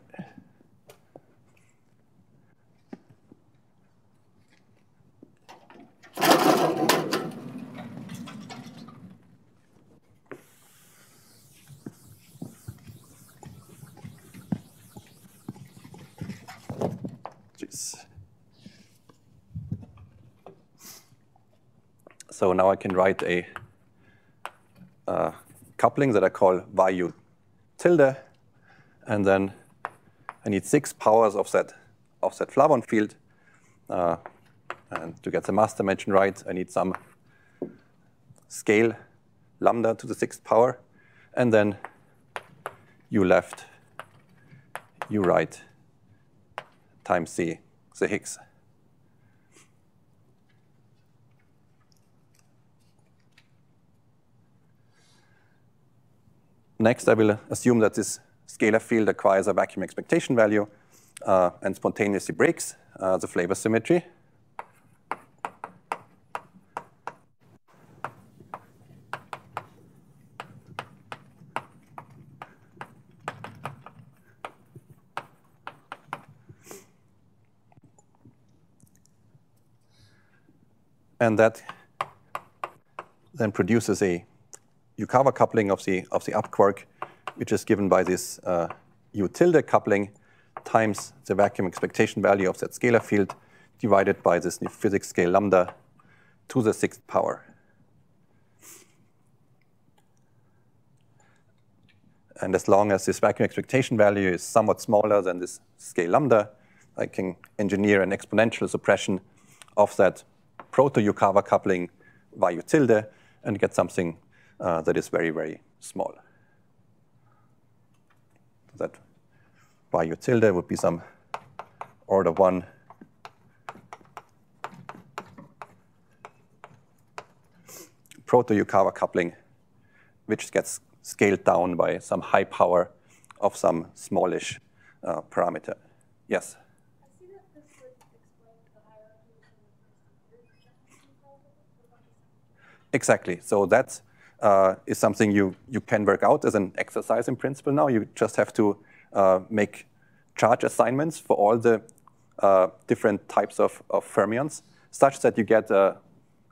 S2: So now I can write a uh, coupling that I call YU tilde, and then I need six powers of that of that Flavon field. Uh, and to get the mass dimension right, I need some scale lambda to the sixth power, and then you left, you right times the, the Higgs. Next, I will assume that this scalar field acquires a vacuum expectation value uh, and spontaneously breaks uh, the flavor symmetry. And that then produces a Yukawa coupling of the, of the up quark, which is given by this uh, U tilde coupling times the vacuum expectation value of that scalar field divided by this new physics scale lambda to the sixth power. And as long as this vacuum expectation value is somewhat smaller than this scale lambda, I can engineer an exponential suppression of that proto-Yukawa coupling U tilde and get something uh, that is very, very small. That U tilde would be some order 1 proto-Yukawa coupling, which gets scaled down by some high power of some smallish uh, parameter. Yes? Exactly. So that uh, is something you, you can work out as an exercise in principle now. You just have to uh, make charge assignments for all the uh, different types of, of fermions such that you get uh,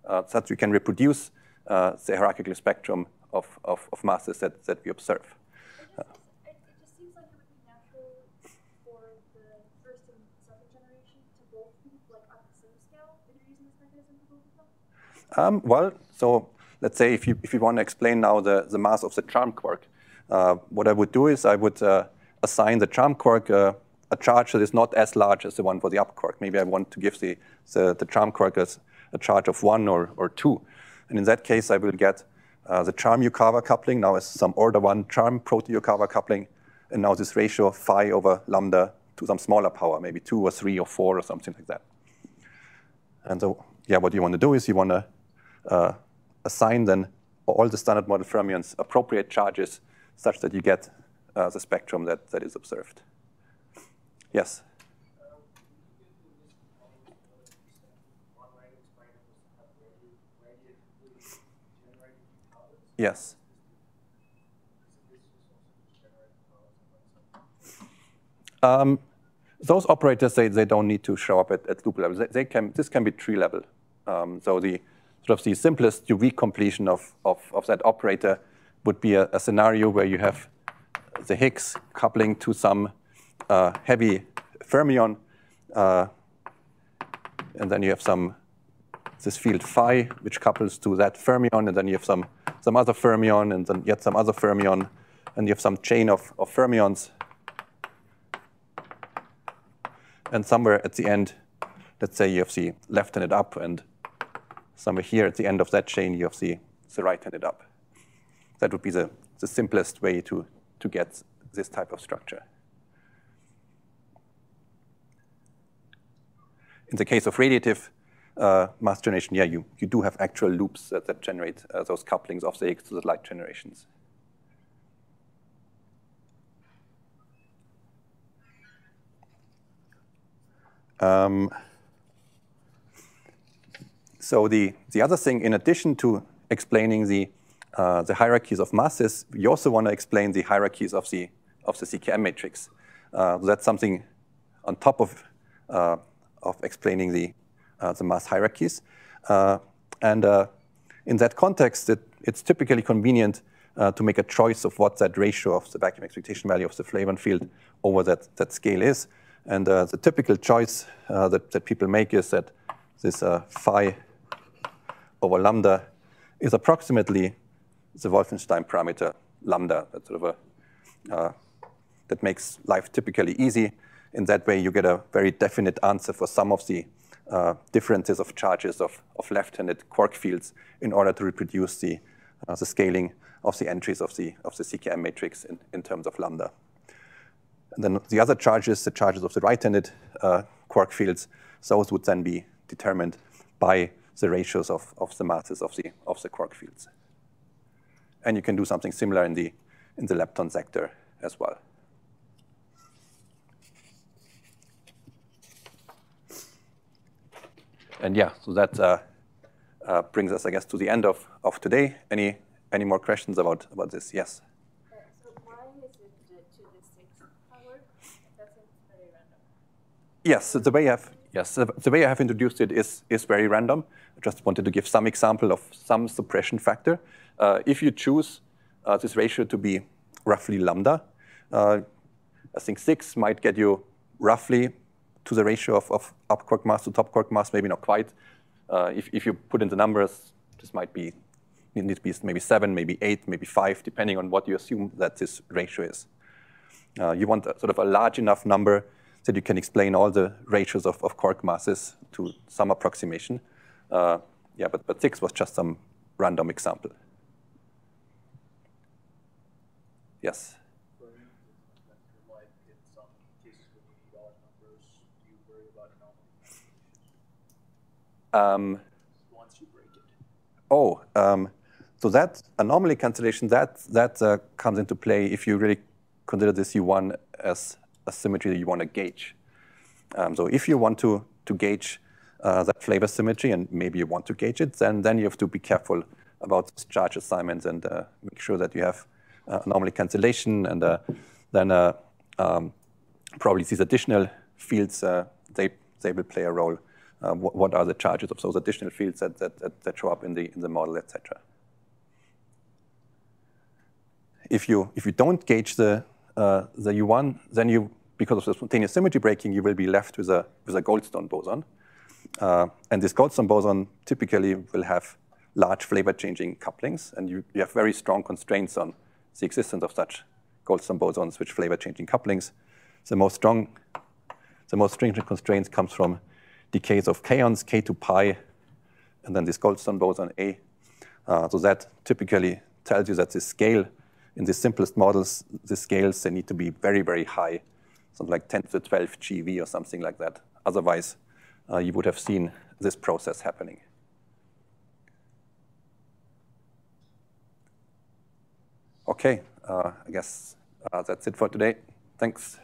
S2: uh, such you can reproduce uh, the hierarchical spectrum of, of, of masses that, that we observe. Um, well, so let's say if you, if you want to explain now the, the mass of the charm quark, uh, what I would do is I would uh, assign the charm quark uh, a charge that is not as large as the one for the up quark. Maybe I want to give the, the, the charm quark as a charge of one or, or two. And in that case, I will get uh, the charm Yukawa coupling now is some order one charm proto-Yukawa coupling, and now this ratio of phi over lambda to some smaller power, maybe two or three or four or something like that. And so, yeah, what you want to do is you want to uh, assign then all the standard model fermions appropriate charges such that you get uh, the spectrum that, that is observed. Yes? Yes. Um, those operators, they, they don't need to show up at, at loop level. They, they can, this can be tree level. Um, so the sort of the simplest UV completion of, of, of that operator would be a, a, scenario where you have the Higgs coupling to some uh, heavy fermion, uh, and then you have some this field phi, which couples to that fermion, and then you have some some other fermion, and then yet some other fermion, and you have some chain of, of fermions. And somewhere at the end, let's say you have the left-handed up, and somewhere here at the end of that chain, you have the, the right-handed up. That would be the, the simplest way to, to get this type of structure. In the case of radiative uh, mass generation, yeah, you, you do have actual loops that, that generate uh, those couplings of the Higgs to the light generations. Um, so the, the other thing, in addition to explaining the, uh, the hierarchies of masses, we also want to explain the hierarchies of the, of the CKM matrix. Uh, that's something on top of, uh, of explaining the, uh, the mass hierarchies. Uh, and uh, in that context, it, it's typically convenient to make a choice of what that ratio of the vacuum expectation value of the Flavon field over that, that scale is. And the typical choice that, that people make is that this phi over lambda is approximately the Wolfenstein parameter lambda. That's sort of a, uh, that makes life typically easy. In that way, you get a very definite answer for some of the uh, differences of charges of, of left-handed quark fields in order to reproduce the, uh, the scaling of the entries of the, of the CKM matrix in, in terms of lambda. And then the other charges, the charges of the right-handed uh, quark fields, those would then be determined by the ratios of, of the masses of the, of the quark fields. And you can do something similar in the, in the lepton sector as well. and yeah, so that uh, uh, brings us, I guess, to the end of, of today. Any any more questions about, about this? Yes?
S3: Uh, so why is it to the sixth power? That seems very random.
S2: Yes, so the way you have, Yes, the, way I have introduced it is, is very random. I just wanted to give some example of some suppression factor. Uh, if you choose uh, this ratio to be roughly lambda, uh, I think 6 might get you roughly to the ratio of, of up quark mass to top quark mass, maybe not quite. Uh, if, if you put in the numbers, this might be, it needs to be maybe 7, maybe 8, maybe 5, depending on what you assume that this ratio is. Uh, you want a, sort of a large enough number that you can explain all the ratios of, of quark masses to some approximation. Uh, yeah, but, but 6 was just some random example. Yes? Um, Once you break it. Oh, um, so that anomaly cancellation, that, that uh, comes into play if you really consider this U1 as a symmetry that you want to gauge. Um, so if you want to, to gauge uh, that flavor symmetry, and maybe you want to gauge it, then, then you have to be careful about charge assignments and uh, make sure that you have uh, anomaly cancellation, and uh, then uh, um, probably these additional fields, uh, they, they will play a role what, what, are the charges of those additional fields that, that, that, that show up in the, in the model, etc. If you, if you don't gauge the, uh, the U1, then you, because of the spontaneous symmetry breaking, you will be left with a, with a Goldstone boson. Uh, and this Goldstone boson typically will have large flavor changing couplings, and you, you have very strong constraints on the existence of such Goldstone bosons with flavor changing couplings. The most strong, the most stringent constraints comes from decays of kaons, k to pi, and then this Goldstone boson A. Uh, so that typically tells you that the scale in the simplest models, the scales, they need to be very, very high, something like 10 to 12 GeV or something like that. Otherwise, uh, you would have seen this process happening. Okay, uh, I guess uh, that's it for today. Thanks.